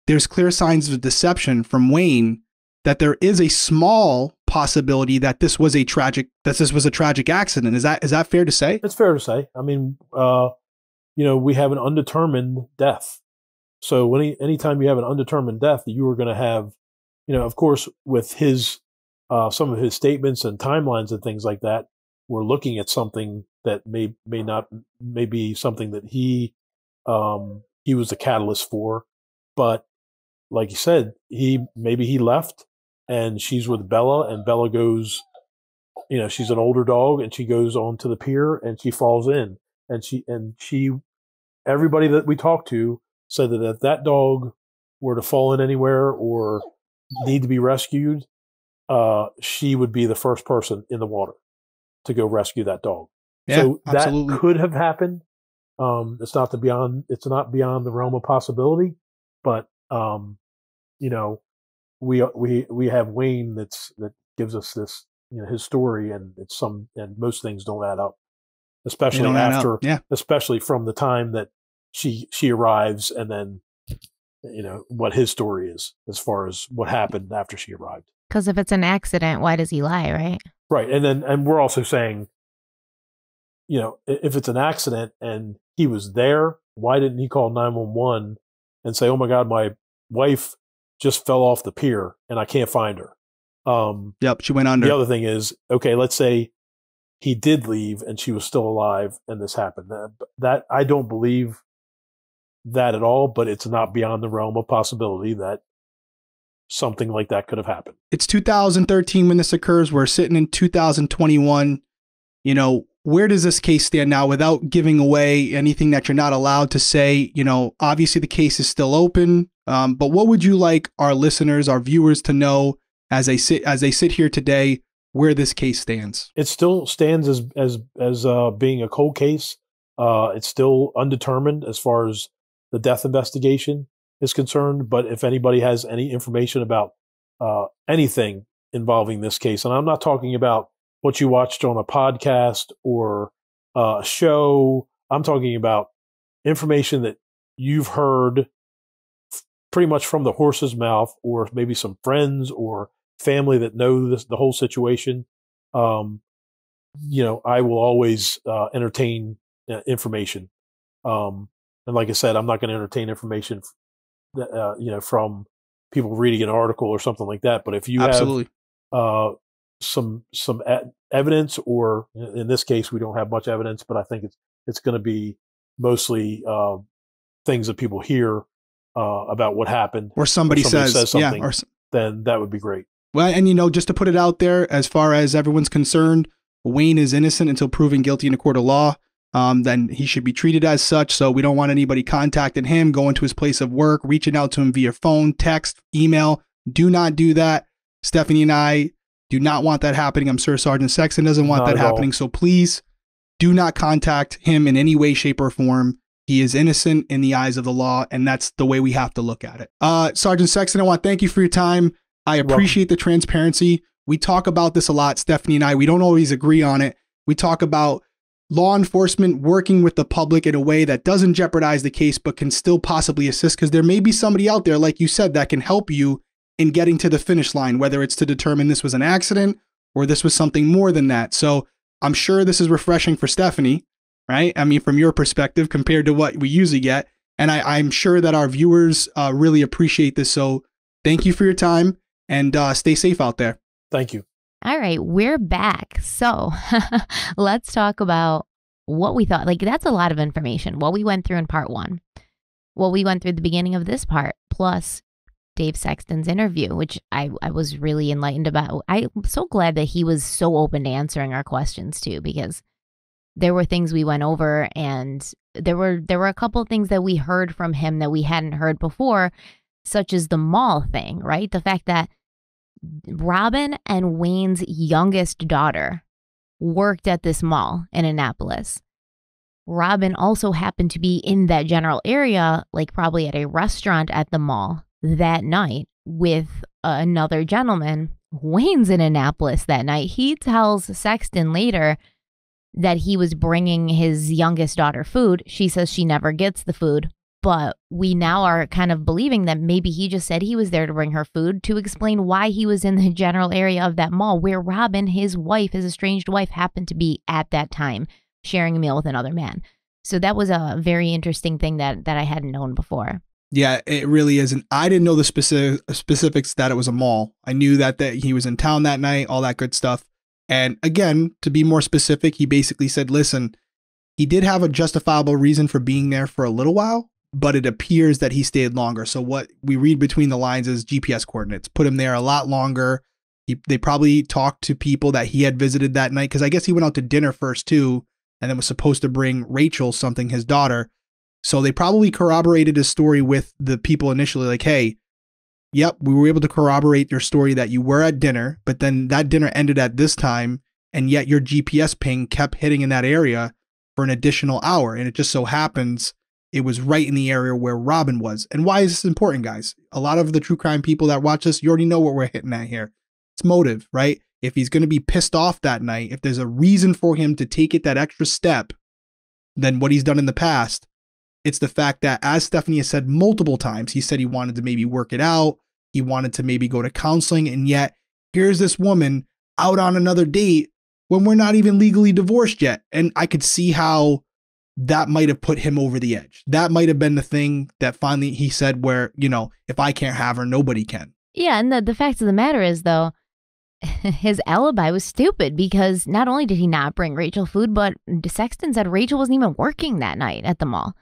there's clear signs of deception from Wayne, that there is a small possibility that this was a tragic that this was a tragic accident. Is that is that fair to say? It's fair to say. I mean, uh, you know, we have an undetermined death. So any anytime you have an undetermined death, you are going to have, you know, of course, with his uh, some of his statements and timelines and things like that, we're looking at something that may may not may be something that he um, he was the catalyst for, but like you said, he maybe he left and she's with Bella, and Bella goes you know she's an older dog and she goes onto the pier and she falls in and she and she everybody that we talked to said that if that dog were to fall in anywhere or need to be rescued uh she would be the first person in the water to go rescue that dog Yeah, so that absolutely. could have happened um it's not the beyond it's not beyond the realm of possibility but um you know we uh, we we have Wayne that's that gives us this you know his story and it's some and most things don't add up especially don't up. after, Yeah. especially from the time that she she arrives, and then you know what his story is as far as what happened after she arrived. Because if it's an accident, why does he lie, right? Right. And then, and we're also saying, you know, if it's an accident and he was there, why didn't he call 911 and say, oh my God, my wife just fell off the pier and I can't find her? Um, Yep. She went under. the other thing is, okay, let's say he did leave and she was still alive and this happened. That, that I don't believe that at all, but it's not beyond the realm of possibility that something like that could have happened. it's 2013 when this occurs. We're sitting in 2021. You know, where does this case stand now without giving away anything that you're not allowed to say? You know, obviously the case is still open. Um, but what would you like our listeners, our viewers to know as they sit as they sit here today where this case stands? it still stands as as as uh, being a cold case. Uh, it's still undetermined as far as the death investigation is concerned. But if anybody has any information about uh, anything involving this case, and I'm not talking about what you watched on a podcast or uh, a show, I'm talking about information that you've heard pretty much from the horse's mouth, or maybe some friends or family that know this the whole situation. Um, you know, I will always uh, entertain uh, information. Um, and like I said, I'm not going to entertain information, that, uh, you know, from people reading an article or something like that. But if you Absolutely. have uh, some some e- evidence, or in this case, we don't have much evidence, but I think it's it's going to be mostly uh, things that people hear uh, about what happened. Or somebody, somebody says, says yeah, something. or s- Then that would be great. Well, and you know, just to put it out there, as far as everyone's concerned, Wayne is innocent until proven guilty in a court of law. Um, then he should be treated as such. So we don't want anybody contacting him, going to his place of work, reaching out to him via phone, text, email. Do not do that. Stephanie and I do not want that happening. I'm sure Sergeant Sexton doesn't want Not that all. happening. So please do not contact him in any way, shape, or form. He is innocent in the eyes of the law, and that's the way we have to look at it. Uh, Sergeant Sexton, I want to thank you for your time. I appreciate the transparency. We talk about this a lot, Stephanie and I. We don't always agree on it. We talk about law enforcement working with the public in a way that doesn't jeopardize the case, but can still possibly assist because there may be somebody out there, like you said, that can help you in getting to the finish line, whether it's to determine this was an accident or this was something more than that. So I'm sure this is refreshing for Stephanie, right? I mean, from your perspective compared to what we usually get. And I, I'm sure that our viewers uh, really appreciate this. So thank you for your time and uh, stay safe out there. Thank you. All right, we're back. So let's talk about what we thought. Like, that's a lot of information. What we went through in part one, what we went through at the beginning of this part, plus Dave Sexton's interview, which I, I was really enlightened about. I'm so glad that he was so open to answering our questions too, because there were things we went over and there were there were a couple things that we heard from him that we hadn't heard before, such as the mall thing, right? The fact that Robin and Wayne's youngest daughter worked at this mall in Annapolis. Robin also happened to be in that general area, like probably at a restaurant at the mall that night with another gentleman. Wayne's in Annapolis that night. He tells Sexton later that he was bringing his youngest daughter food. She says she never gets the food, but we now are kind of believing that maybe he just said he was there to bring her food to explain why he was in the general area of that mall where Robin, his wife, his estranged wife, happened to be at that time sharing a meal with another man. So that was a very interesting thing that that I hadn't known before. Yeah, it really is. And I didn't know the specific specifics that it was a mall. I knew that that he was in town that night, all that good stuff. And again, to be more specific, he basically said, "Listen, he did have a justifiable reason for being there for a little while, but it appears that he stayed longer. So what we read between the lines is GPS coordinates put him there a lot longer. He, they probably talked to people that he had visited that night because I guess he went out to dinner first too, and then was supposed to bring Rachel something, his daughter. So they probably corroborated his story with the people initially, like, hey, yep, we were able to corroborate your story that you were at dinner, but then that dinner ended at this time, and yet your GPS ping kept hitting in that area for an additional hour. And it just so happens it was right in the area where Robin was. And why is this important, guys? A lot of the true crime people that watch this, you already know what we're hitting at here. It's motive, right? if he's going to be pissed off that night, if there's a reason for him to take it that extra step than what he's done in the past, it's the fact that, as Stephanie has said multiple times, he said he wanted to maybe work it out. He wanted to maybe go to counseling. And yet, here's this woman out on another date when we're not even legally divorced yet. And I could see how that might have put him over the edge. That might have been the thing that finally he said, where, you know, if I can't have her, nobody can. Yeah, and the, the fact of the matter is, though, his alibi was stupid because not only did he not bring Rachel food, but Sexton said Rachel wasn't even working that night at the mall.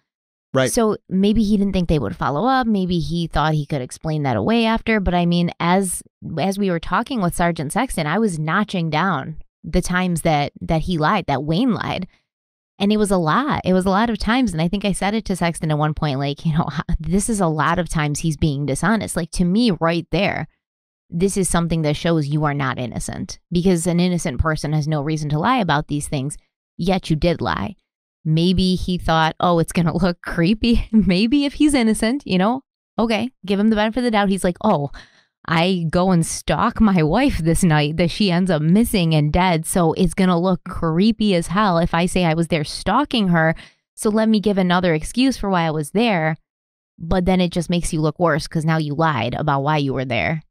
Right. So maybe he didn't think they would follow up. Maybe he thought he could explain that away after. But I mean, as as we were talking with Sergeant Sexton, I was notching down the times that that he lied, that Wayne lied. And it was a lot. It was a lot of times. And I think I said it to Sexton at one point, like, you know, this is a lot of times he's being dishonest. Like to me, right there, this is something that shows you are not innocent because an innocent person has no reason to lie about these things, yet you did lie. Maybe he thought, oh, it's going to look creepy. Maybe if he's innocent, you know, okay, give him the benefit of the doubt. He's like, oh, I go and stalk my wife this night that she ends up missing and dead. So it's going to look creepy as hell if I say I was there stalking her. So let me give another excuse for why I was there. But then it just makes you look worse because now you lied about why you were there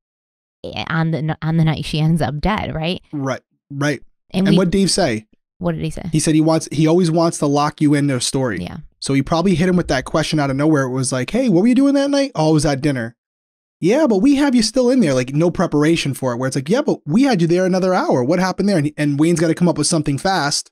eh, on the on the night she ends up dead, right? Right. Right. And, And we, what Dave say? What did he say? He said he wants he always wants to lock you in a story. Yeah. So he probably hit him with that question out of nowhere. It was like, "Hey, what were you doing that night?" Oh, I was at dinner. Yeah, but we have you still in there, like no preparation for it. Where it's like, yeah, but we had you there another hour. What happened there? And, and Wayne's got to come up with something fast.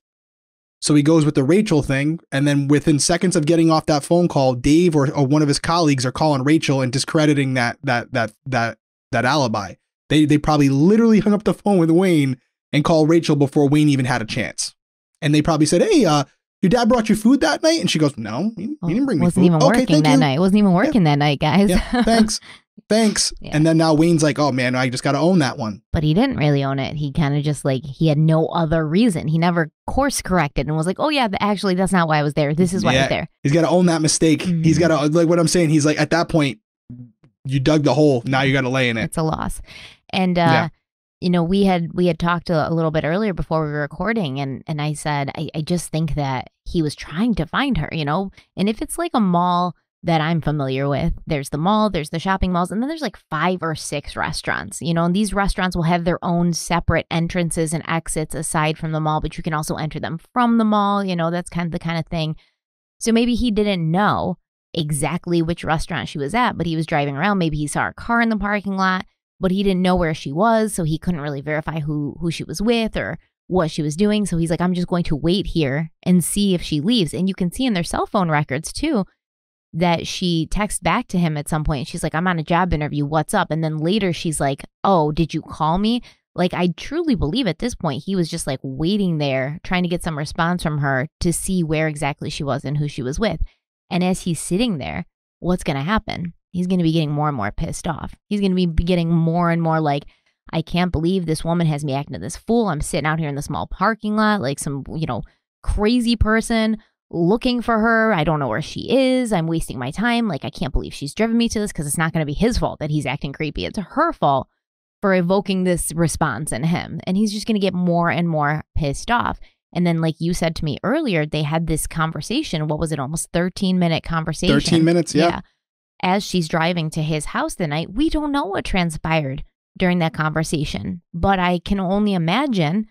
So he goes with the Rachel thing, and then within seconds of getting off that phone call, Dave or, or one of his colleagues are calling Rachel and discrediting that that that that that alibi. They they probably literally hung up the phone with Wayne and called Rachel before Wayne even had a chance. And they probably said, "Hey, uh, your dad brought you food that night?" And she goes, "No, he, he didn't bring me Oh, wasn't food." even okay, working that you. night. Wasn't even working that night, guys. Yeah, thanks, thanks. Yeah. And then now Wayne's like, "Oh man, I just got to own that one." but he didn't really own it. He kind of just like he had no other reason. He never course corrected and was like, "Oh yeah, but actually that's not why I was there. This is why I Yeah. was there." He's got to own that mistake. He's Mhm. got to like what I'm saying. He's like at that point, you dug the hole. Now you got to lay in it. It's a loss. And uh Yeah. You know, we had we had talked a, a little bit earlier before we were recording and and I said I, I just think that he was trying to find her, you know? And if it's like a mall that I'm familiar with, there's the mall, there's the shopping malls, and then there's like five or six restaurants, you know, and these restaurants will have their own separate entrances and exits aside from the mall, but you can also enter them from the mall, you know, that's kind of the kind of thing. So maybe he didn't know exactly which restaurant she was at, but he was driving around. Maybe he saw her car in the parking lot, but he didn't know where she was, so he couldn't really verify who who she was with or what she was doing. So he's like, I'm just going to wait here and see if she leaves. And you can see in their cell phone records too that she texts back to him at some point. She's like, I'm on a job interview. What's up? And then later she's like, Oh, did you call me? Like, I truly believe at this point he was just like waiting there, trying to get some response from her to see where exactly she was and who she was with. And as he's sitting there, what's going to happen? He's going to be getting more and more pissed off. He's going to be getting more and more like, I can't believe this woman has me acting this fool. I'm sitting out here in the small parking lot like some, you know, crazy person looking for her. I don't know where she is. I'm wasting my time. Like, I can't believe she's driven me to this because it's not going to be his fault that he's acting creepy. It's her fault for evoking this response in him. And he's just going to get more and more pissed off. And then, like you said to me earlier, they had this conversation. What was it? Almost 13 minute conversation. 13 minutes, yeah. As she's driving to his house the night, we don't know what transpired during that conversation, but I can only imagine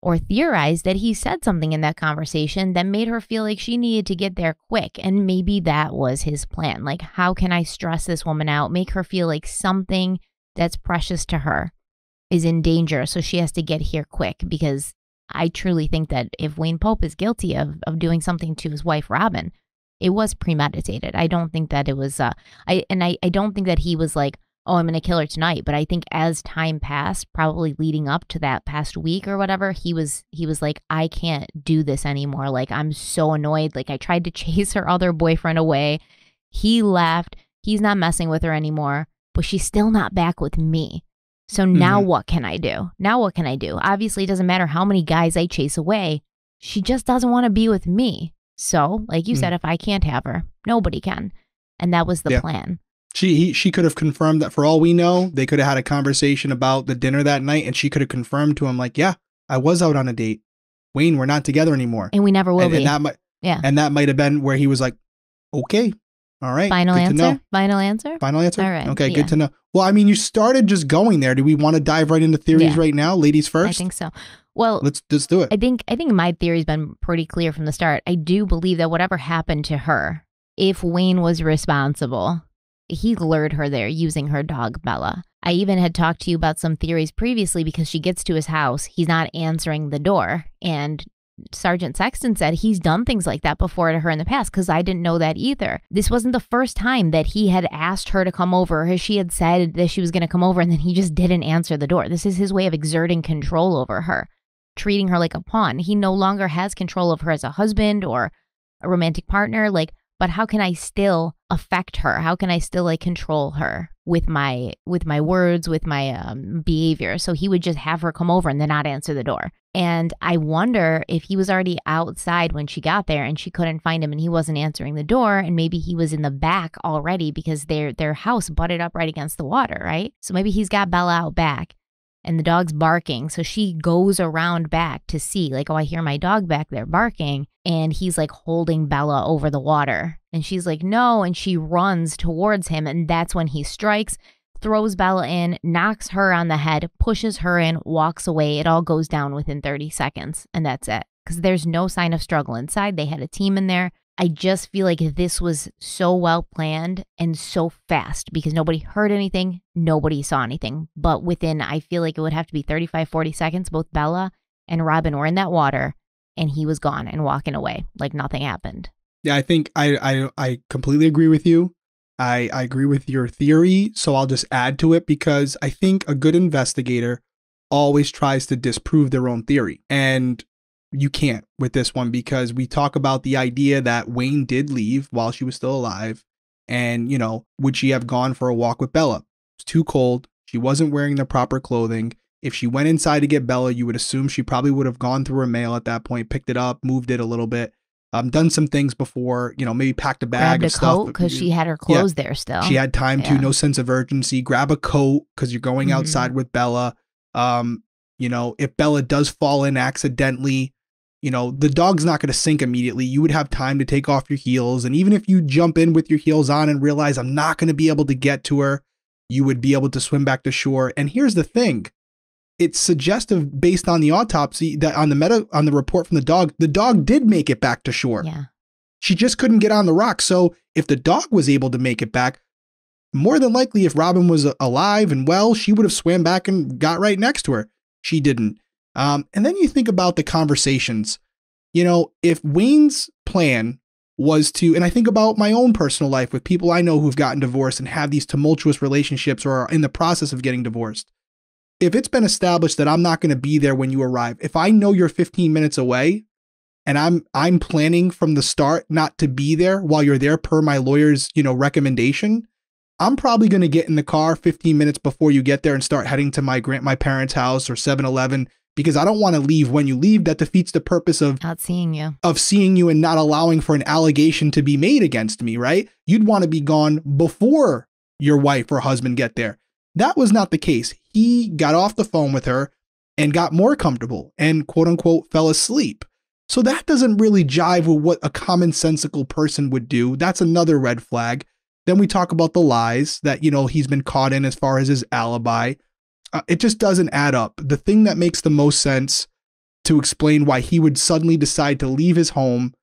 or theorize that he said something in that conversation that made her feel like she needed to get there quick. And maybe that was his plan. Like, how can I stress this woman out, make her feel like something that's precious to her is in danger. So she has to get here quick because I truly think that if Wayne Pope is guilty of, of doing something to his wife, Robin, it was premeditated. I don't think that it was, uh, I, and I, I don't think that he was like, oh, I'm going to kill her tonight. But I think as time passed, probably leading up to that past week or whatever, he was, he was like, I can't do this anymore. Like, I'm so annoyed. Like, I tried to chase her other boyfriend away. He left. He's not messing with her anymore, but she's still not back with me. So now Mhm. what can I do? Now what can I do? Obviously, it doesn't matter how many guys I chase away. She just doesn't want to be with me. So, like you Mm. said, if I can't have her, nobody can. And that was the Yeah. plan. She he, she could have confirmed that for all we know, they could have had a conversation about the dinner that night, and she could have confirmed to him like, "Yeah, I was out on a date. Wayne, we're not together anymore." And we never will and, be. and that might Yeah. and that might have been where he was like, "Okay, all right, Final good to know." answer? Final answer? Final answer. All right, Okay, yeah. good to know. Well, I mean, you started just going there. Do we want to dive right into theories Yeah. right now, ladies first? I think so. Well, Let's just do it. I think I think my theory's been pretty clear from the start. I do believe that whatever happened to her, if Wayne was responsible, he lured her there using her dog Bella. I even had talked to you about some theories previously because she gets to his house, he's not answering the door, and Sergeant Sexton said he's done things like that before to her in the past because I didn't know that either. This wasn't the first time that he had asked her to come over, or she had said that she was going to come over, and then he just didn't answer the door. This is his way of exerting control over her treating her like a pawn. He no longer has control of her as a husband or a romantic partner. Like, but how can I still affect her? How can I still like control her with my with my words, with my um, behavior? So he would just have her come over and then not answer the door. And I wonder if he was already outside when she got there and she couldn't find him and he wasn't answering the door and maybe he was in the back already because their their house butted up right against the water, right? So maybe he's got Bella out back and the dog's barking. So she goes around back to see, like, oh, I hear my dog back there barking. And he's like holding Bella over the water. And she's like, no. And she runs towards him. And that's when he strikes, throws Bella in, knocks her on the head, pushes her in, walks away. It all goes down within 30 seconds. And that's it. Because there's no sign of struggle inside. They had a team in there. I just feel like this was so well planned and so fast because nobody heard anything, nobody saw anything. But within, I feel like it would have to be 35, 40 seconds, both Bella and Robin were in that water and he was gone and walking away like nothing happened. Yeah, I think I I, I completely agree with you. I, I agree with your theory, so I'll just add to it because I think a good investigator always tries to disprove their own theory. And you can't with this one because we talk about the idea that Wayne did leave while she was still alive. And, you know, would she have gone for a walk with Bella? It's too cold. She wasn't wearing the proper clothing. If she went inside to get Bella, you would assume she probably would have gone through her mail at that point, picked it up, moved it a little bit, um, done some things before, you know, maybe packed a bag Grabbed a of stuff. coat because she had her clothes there still. She had time to, no sense of urgency. Grab a coat because you're going Mhm. outside with Bella. Um, you know, if Bella does fall in accidentally, you know, the dog's not going to sink immediately. You would have time to take off your heels. And even if you jump in with your heels on and realize I'm not going to be able to get to her, you would be able to swim back to shore. And here's the thing it's suggestive based on the autopsy that on the meta on the report from the dog, the dog did make it back to shore. yeah. She just couldn't get on the rock. So if the dog was able to make it back, more than likely, if Robin was alive and well, she would have swam back and got right next to her. She didn't. Um, and then you think about the conversations. You know, if Wayne's plan was to, and I think about my own personal life with people I know who've gotten divorced and have these tumultuous relationships or are in the process of getting divorced. If it's been established that I'm not going to be there when you arrive, if I know you're 15 minutes away, and I'm I'm planning from the start not to be there while you're there per my lawyer's, you know, recommendation, I'm probably going to get in the car 15 minutes before you get there and start heading to my grant my parents' house or 7-Eleven because I don't want to leave when you leave. That defeats the purpose of Not seeing you. of seeing you and not allowing for an allegation to be made against me, right? You'd want to be gone before your wife or husband get there. That was not the case. He got off the phone with her and got more comfortable and quote unquote fell asleep. So that doesn't really jive with what a commonsensical person would do. That's another red flag. Then we talk about the lies that, you know, he's been caught in as far as his alibi. Uh, it just doesn't add up. The thing that makes the most sense to explain why he would suddenly decide to leave his home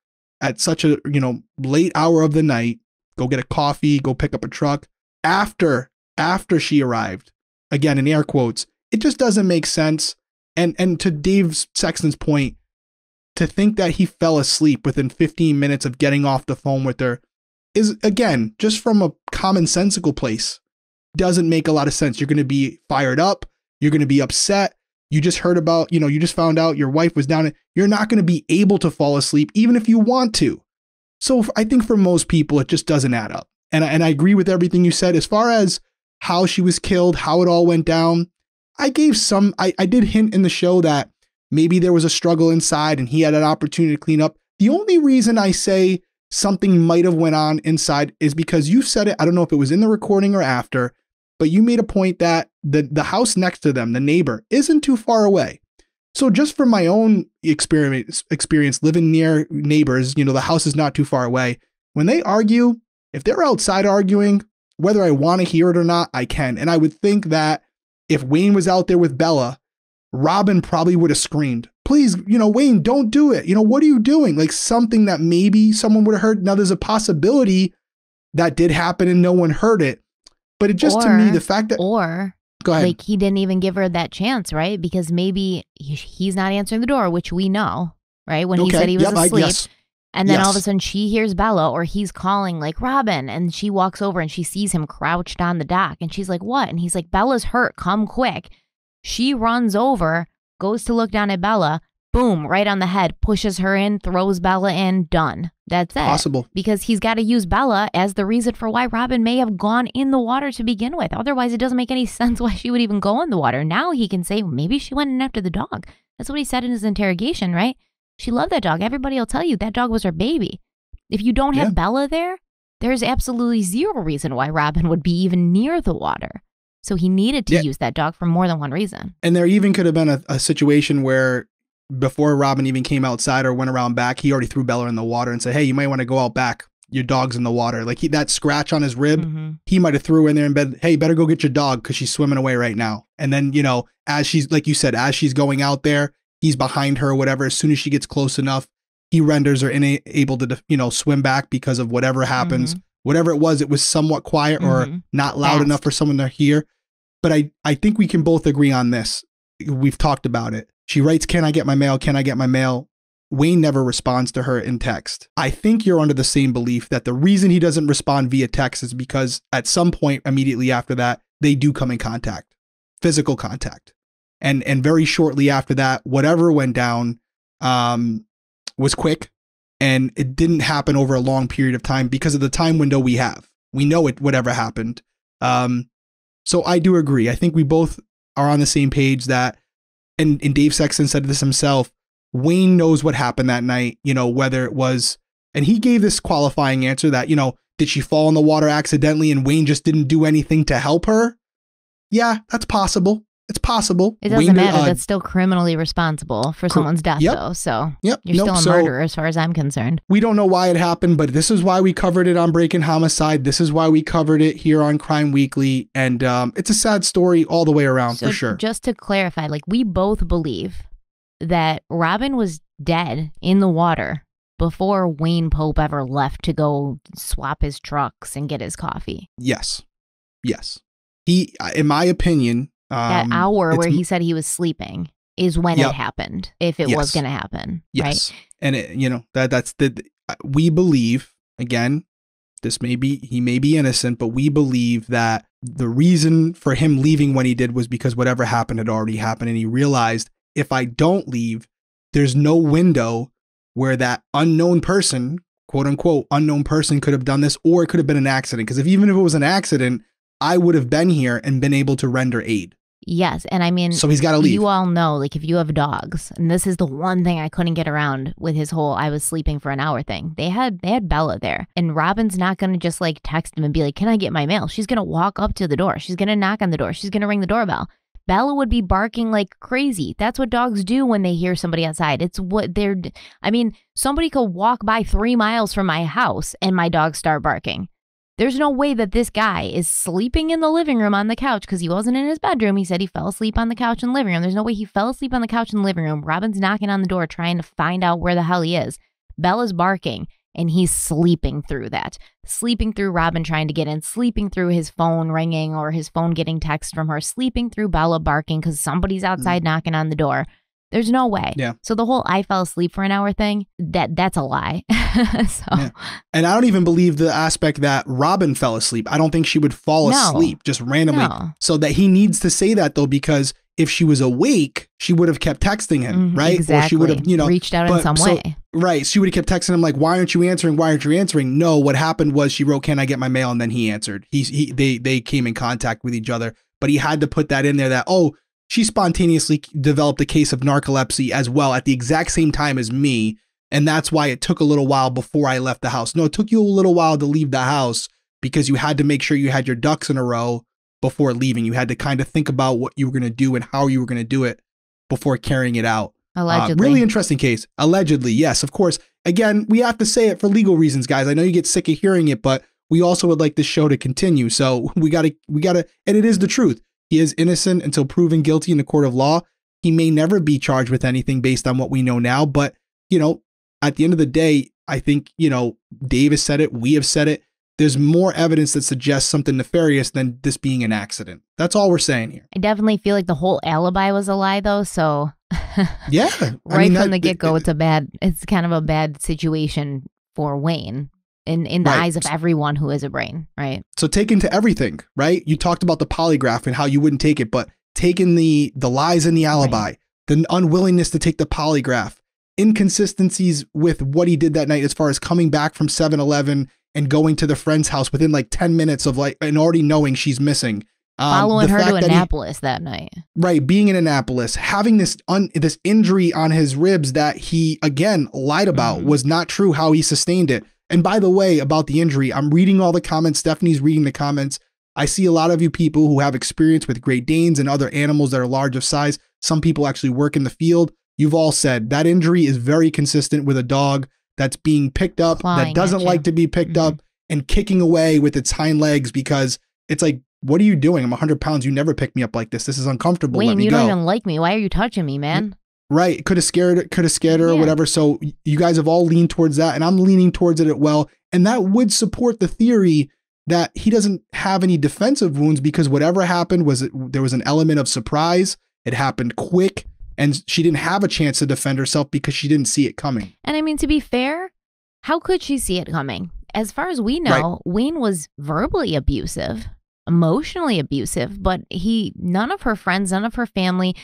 at such a, you know, late hour of the night, go get a coffee, go pick up a truck after after she arrived. Again, in air quotes, it just doesn't make sense. And and to Dave Sexton's point, to think that he fell asleep within 15 minutes of getting off the phone with her is again just from a commonsensical place doesn't make a lot of sense. You're going to be fired up, you're going to be upset. You just heard about, you know, you just found out your wife was down. You're not going to be able to fall asleep even if you want to. So I think for most people it just doesn't add up. And I- and I agree with everything you said as far as how she was killed, how it all went down. I gave some I, I did hint in the show that maybe there was a struggle inside and he had an opportunity to clean up. The only reason I say something might have went on inside is because you said it. I don't know if it was in the recording or after, but you made a point that the the house next to them, the neighbor, isn't too far away. So just from my own experience, experience living near neighbors, you know, the house is not too far away. When they argue, if they're outside arguing, whether I want to hear it or not, I can. And I would think that if Wayne was out there with Bella, Robin probably would have screamed, please, you know, Wayne, don't do it. You know, what are you doing? Like something that maybe someone would have heard. Now there's a possibility that did happen and no one heard it. But it just or, to me, the fact that or go ahead. like he didn't even give her that chance, right? Because maybe he, he's not answering the door, which we know, right? When he said he was yep, I- asleep. yes. And then all of a sudden she hears Bella or he's calling like Robin and she walks over and she sees him crouched on the dock and she's like, What? And he's like, Bella's hurt. Come quick. She runs over, goes to look down at Bella, boom, right on the head, pushes her in, throws Bella in, done. That's it. Possible. Because he's got to use Bella as the reason for why Robin may have gone in the water to begin with. Otherwise, it doesn't make any sense why she would even go in the water. Now he can say, maybe she went in after the dog. That's what he said in his interrogation, right? She loved that dog. Everybody will tell you that dog was her baby. If you don't have Yeah. Bella there, there's absolutely zero reason why Robin would be even near the water. So he needed to Yeah. use that dog for more than one reason. And there even could have been a, a situation where before Robin even came outside or went around back, he already threw Bella in the water and said, Hey, you might want to go out back. Your dog's in the water. Like he, that scratch on his rib, Mhm. he might have threw in there and bed, Hey, better go get your dog because she's swimming away right now. And then, you know, as she's, like you said, as she's going out there, he's behind her or whatever. As soon as she gets close enough, he renders her unable to, you know, swim back because of whatever happens. Whatever it was, it was somewhat quiet or Mhm. not loud Fast. enough for someone to hear. But I, I think we can both agree on this. We've talked about it. She writes, Can I get my mail? Can I get my mail? Wayne never responds to her in text. I think you're under the same belief that the reason he doesn't respond via text is because at some point immediately after that, they do come in contact, physical contact. And and very shortly after that, whatever went down um, was quick and it didn't happen over a long period of time because of the time window we have. We know it whatever happened. Um, so I do agree. I think we both are on the same page that and, and Dave Sexton said this himself, Wayne knows what happened that night, you know, whether it was and he gave this qualifying answer that, you know, did she fall in the water accidentally and Wayne just didn't do anything to help her? Yeah, that's possible. It's possible. It doesn't matter. uh, That's still criminally responsible for cor- someone's death, yep. though. So yep. you're nope, still a so- murderer as far as I'm concerned. we don't know why it happened, but this is why we covered it on Breaking Homicide. This is why we covered it here on Crime Weekly, and um, it's a sad story all the way around So for sure. Just to clarify, like we both believe that Robin was dead in the water before Wayne Pope ever left to go swap his trucks and get his coffee. yes, yes. He, in my opinion, that um, hour where he said he was sleeping is when Yep. it happened, if it Yes. was going to happen. Right? And it, you know that that's the we believe again. This may be he may be innocent, but we believe that the reason for him leaving when he did was because whatever happened had already happened, and he realized if I don't leave, there's no window where that unknown person, quote unquote, unknown person could have done this, or it could have been an accident. Because if even if it was an accident, I would have been here and been able to render aid. Yes. And I mean, So he's got to leave. You all know, like, if you have dogs, and this is the one thing I couldn't get around with his whole "I was sleeping for an hour" thing. They had they had Bella there, and Robin's not gonna just like text him and be like, "Can I get my mail?" She's gonna walk up to the door. She's gonna knock on the door. She's gonna ring the doorbell. Bella would be barking like crazy. That's what dogs do when they hear somebody outside. It's what they're. I mean, somebody could walk by three miles from my house and my dogs start barking. There's no way that this guy is sleeping in the living room on the couch because he wasn't in his bedroom. He said he fell asleep on the couch in the living room. There's no way he fell asleep on the couch in the living room. Robin's knocking on the door trying to find out where the hell he is. Bella's barking and he's sleeping through that. Sleeping through Robin trying to get in, sleeping through his phone ringing or his phone getting text from her, sleeping through Bella barking because somebody's mm. outside knocking on the door. There's no way. Yeah. So the whole I fell asleep for an hour thing, that that's a lie. so Yeah. And I don't even believe the aspect that Robin fell asleep. I don't think she would fall No. asleep just randomly. no. So that he needs to say that though, because if she was awake, she would have kept texting him, Mhm, right? Exactly. Or she would have, you know, reached out in some so- way. right. She would have kept texting him like, "Why aren't you answering? Why aren't you answering?" No, what happened was she wrote, "Can I get my mail?" and then he answered. He, he they they came in contact with each other, but he had to put that in there that oh, she spontaneously developed a case of narcolepsy as well at the exact same time as me. And that's why it took a little while before I left the house. No, it took you a little while to leave the house because you had to make sure you had your ducks in a row before leaving. You had to kind of think about what you were going to do and how you were going to do it before carrying it out. Allegedly. Uh, really interesting case. Allegedly, yes, of course. Again, we have to say it for legal reasons, guys. I know you get sick of hearing it, but we also would like this show to continue. So we gotta, we gotta, and it is the truth. He is innocent until proven guilty in the court of law. He may never be charged with anything based on what we know now, but you know, at the end of the day, I think you know, Dave has said it. We have said it. There's more evidence that suggests something nefarious than this being an accident. That's all we're saying here. I definitely feel like the whole alibi was a lie, though. So Yeah, right I mean, from that- the get go, it's a bad, it's kind of a bad situation for Wayne in in the Right. eyes of everyone who has a brain, right? so taken to everything, right? You talked about the polygraph and how you wouldn't take it, but taking the the lies and the alibi, the unwillingness to take the polygraph, inconsistencies with what he did that night as far as coming back from 7-Eleven and going to the friend's house within like 10 minutes of like and already knowing she's missing. Um, Following her to fact that he- Annapolis that night. right, being in Annapolis, having this un, this injury on his ribs that he again lied about Mhm. was not true how he sustained it. And by the way, about the injury, I'm reading all the comments. Stephanie's reading the comments. I see a lot of you people who have experience with Great Danes and other animals that are large of size. Some people actually work in the field. You've all said that injury is very consistent with a dog that's being picked up, that doesn't like to be picked Mhm. up, and kicking away with its hind legs because it's like, what are you doing? I'm 100 pounds. You never pick me up like this. This is uncomfortable. Let Wayne, you go. don't even like me. Why are you touching me, man? Right. Could have scared could have scared her or whatever. So you guys have all leaned towards that, and I'm leaning towards it as well. And that would support the theory that he doesn't have any defensive wounds because whatever happened was there was an element of surprise. It happened quick, and she didn't have a chance to defend herself because she didn't see it coming. And I mean, to be fair, how could she see it coming? As far as we know, Wayne was verbally abusive, emotionally abusive, but he, none of her friends, none of her family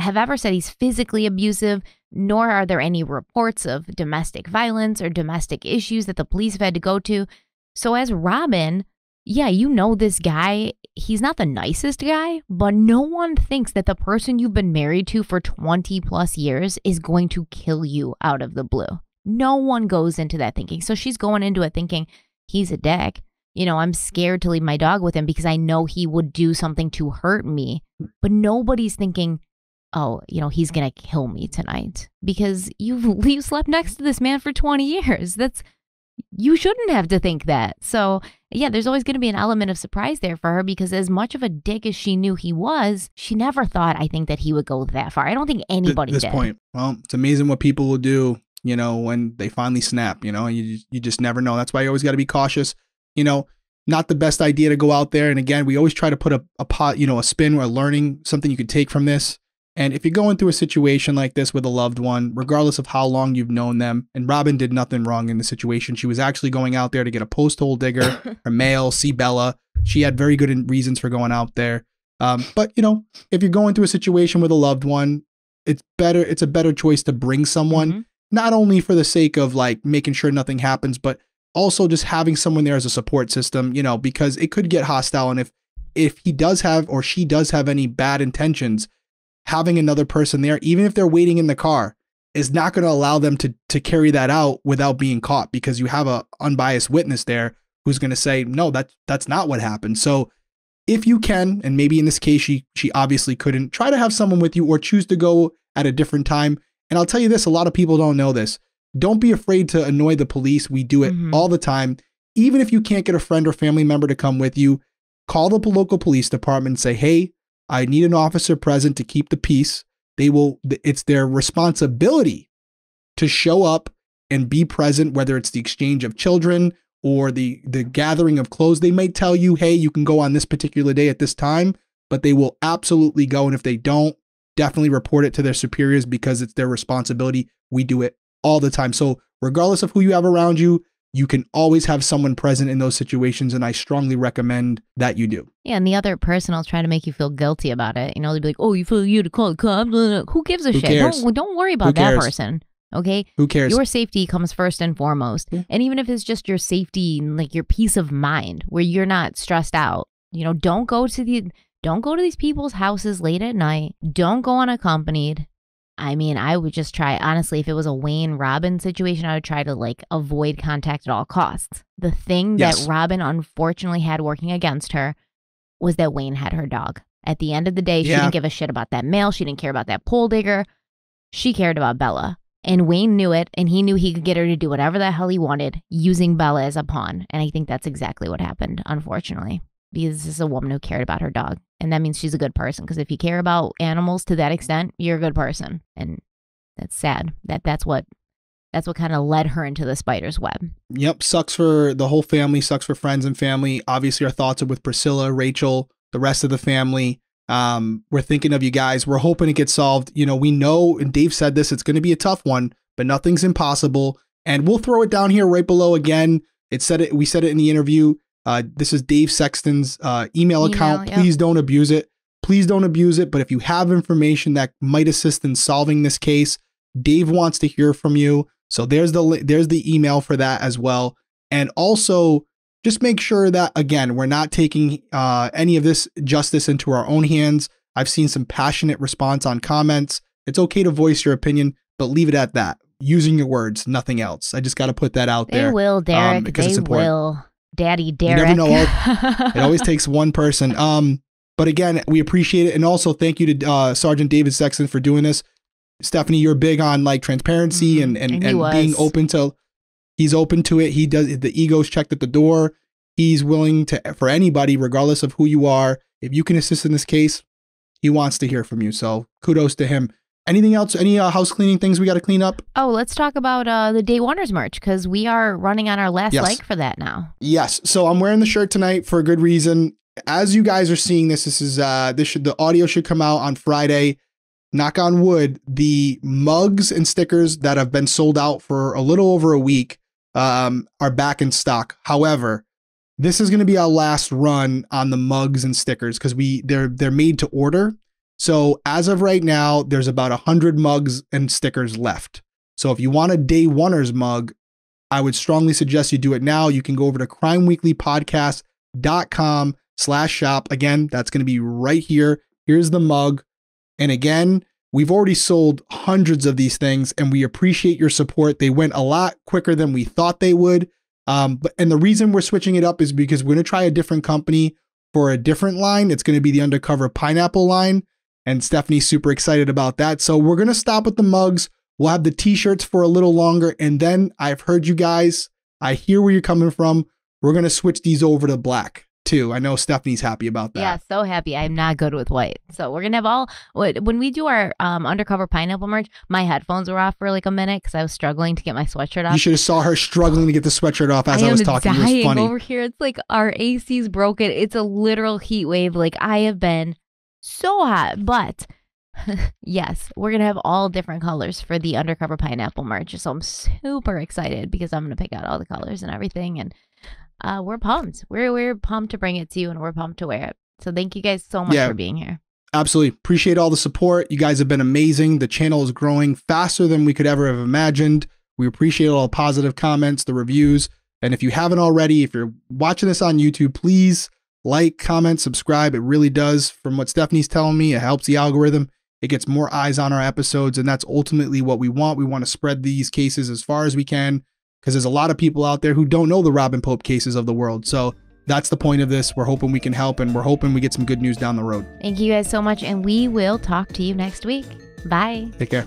have ever said he's physically abusive, nor are there any reports of domestic violence or domestic issues that the police have had to go to. So, as Robin, yeah, you know this guy. He's not the nicest guy, but no one thinks that the person you've been married to for 20 plus years is going to kill you out of the blue. No one goes into that thinking. So she's going into it thinking he's a dick. You know, I'm scared to leave my dog with him because I know he would do something to hurt me. But nobody's thinking, oh, you know, he's going to kill me tonight because you've you slept next to this man for 20 years. That's you shouldn't have to think that. So, yeah, there's always going to be an element of surprise there for her because as much of a dick as she knew he was, she never thought I think that he would go that far. I don't think Th- anybody this did. point, well, it's amazing what people will do. You know, when they finally snap. You know, you you just never know. That's why you always got to be cautious. You know, not the best idea to go out there. And again, we always try to put a, a pot, you know, a spin or learning something you could take from this. And if you're going through a situation like this with a loved one, regardless of how long you've known them, and Robin did nothing wrong in the situation, she was actually going out there to get a post hole digger, her mail, see Bella. She had very good reasons for going out there. Um, but you know, if you're going through a situation with a loved one, it's better. It's a better choice to bring someone Mhm. not only for the sake of like making sure nothing happens, but also just having someone there as a support system, you know, because it could get hostile. And if if he does have or she does have any bad intentions, having another person there, even if they're waiting in the car, is not going to allow them to to carry that out without being caught because you have a unbiased witness there who's going to say, no, that that's not what happened. So if you can, and maybe in this case she she obviously couldn't, try to have someone with you or choose to go at a different time. And I'll tell you this, a lot of people don't know this. Don't be afraid to annoy the police. We do it Mhm. all the time. Even if you can't get a friend or family member to come with you, call the local police department and say, "Hey, I need an officer present to keep the peace." They will it's their responsibility to show up and be present whether it's the exchange of children or the the gathering of clothes. They may tell you, "Hey, you can go on this particular day at this time," but they will absolutely go and if they don't, definitely report it to their superiors because it's their responsibility. We do it all the time. So, regardless of who you have around you, you can always have someone present in those situations. And I strongly recommend that you do. Yeah, and the other person will try to make you feel guilty about it. You know, they'll be like, "Oh, you feel you to call the cops." blah, blah, blah." Who gives a Who shit? Don't don't worry about that person. Okay, Who cares? your safety comes first and foremost. Yeah. And even if it's just your safety, and, like your peace of mind, where you're not stressed out. You know, don't go to the don't go to these people's houses late at night. Don't go unaccompanied. I mean, I would just try, honestly, if it was a Wayne Robin situation, I would try to like avoid contact at all costs. The thing Yes. that Robin unfortunately had working against her was that Wayne had her dog. At the end of the day, she Yeah. didn't give a shit about that mail. She didn't care about that pole digger. She cared about Bella. And Wayne knew it, and he knew he could get her to do whatever the hell he wanted using Bella as a pawn. And I think that's exactly what happened, unfortunately, because this is a woman who cared about her dog. And that means she's a good person. Because if you care about animals to that extent, you're a good person. And that's sad. That that's what that's what kind of led her into the spider's web. Yep, sucks for the whole family, sucks for friends and family. Obviously, our thoughts are with Priscilla, Rachel, the rest of the family. Um, we're thinking of you guys. We're hoping it gets solved. You know, we know, and Dave said this, it's going to be a tough one, but nothing's impossible. And we'll throw it down here right below again. It said it. We said it in the interview. Uh, this is Dave Sexton's uh, email, Email, account. yep. Please don't abuse it. Please don't abuse it. But if you have information that might assist in solving this case, Dave wants to hear from you. So there's the li- there's the email for that as well. And also just make sure that again, we're not taking uh, any of this justice into our own hands. I've seen some passionate response on comments. It's okay to voice your opinion, but leave it at that. Using your words, nothing else. I just got to put that out They there. will, Derrick. because they it's important. will. Daddy never Derrick. know, It always takes one person. Um, but again, we appreciate it, and also thank you to uh, Sergeant David Sexton for doing this. Stephanie, you're big on like transparency Mhm. and and, And and being open to. He's open to it. He does the ego's checked at the door. He's willing to for anybody, regardless of who you are. If you can assist in this case, he wants to hear from you. So kudos to him. Anything else? Any uh, house cleaning things we got to clean up? Oh, let's talk about uh, the Day Oneers merch because we are running on our last Yes. leg for that now. Yes. So I'm wearing the shirt tonight for a good reason. As you guys are seeing this, this is uh this should the audio should come out on Friday. Knock on wood, the mugs and stickers that have been sold out for a little over a week um are back in stock. However, this is going to be our last run on the mugs and stickers because we they're they're made to order. So as of right now, there's about a hundred mugs and stickers left. So if you want a day oneers mug, I would strongly suggest you do it now. You can go over to crimeweeklypodcast.com slash shop. Again, that's going to be right here. Here's the mug. And again, we've already sold hundreds of these things and we appreciate your support. They went a lot quicker than we thought they would. Um, but and the reason we're switching it up is because we're going to try a different company for a different line. It's going to be the undercover pineapple line. And Stephanie's super excited about that. So we're going to stop with the mugs. We'll have the t-shirts for a little longer. And then I've heard you guys. I hear where you're coming from. We're going to switch these over to black too. I know Stephanie's happy about that. Yeah, so happy. I'm not good with white. So we're gonna have all when we do our um, undercover pineapple merch. My headphones were off for like a minute because I was struggling to get my sweatshirt off. You should have saw her struggling to get the sweatshirt off as I, am was talking. It was dying funny. over here. It's like our AC's broken. It's a literal heat wave. Like I have been so hot, but yes, we're gonna have all different colors for the undercover pineapple merch. So I'm super excited because I'm gonna pick out all the colors and everything, and uh, we're pumped. We're we're pumped to bring it to you, and we're pumped to wear it. So thank you guys so much Yeah. for being here. Absolutely. Appreciate all the support. You guys have been amazing. The channel is growing faster than we could ever have imagined. We appreciate all the positive comments, the reviews. And if you haven't already, if you're watching this on YouTube, please like, comment, subscribe. It really does. From what Stephanie's telling me, it helps the algorithm. It gets more eyes on our episodes. And that's ultimately what we want. We want to spread these cases as far as we can because there's a lot of people out there who don't know the Robin Pope cases of the world. So that's the point of this. We're hoping we can help and we're hoping we get some good news down the road. Thank you guys so much, and we will talk to you next week. Bye. Take care.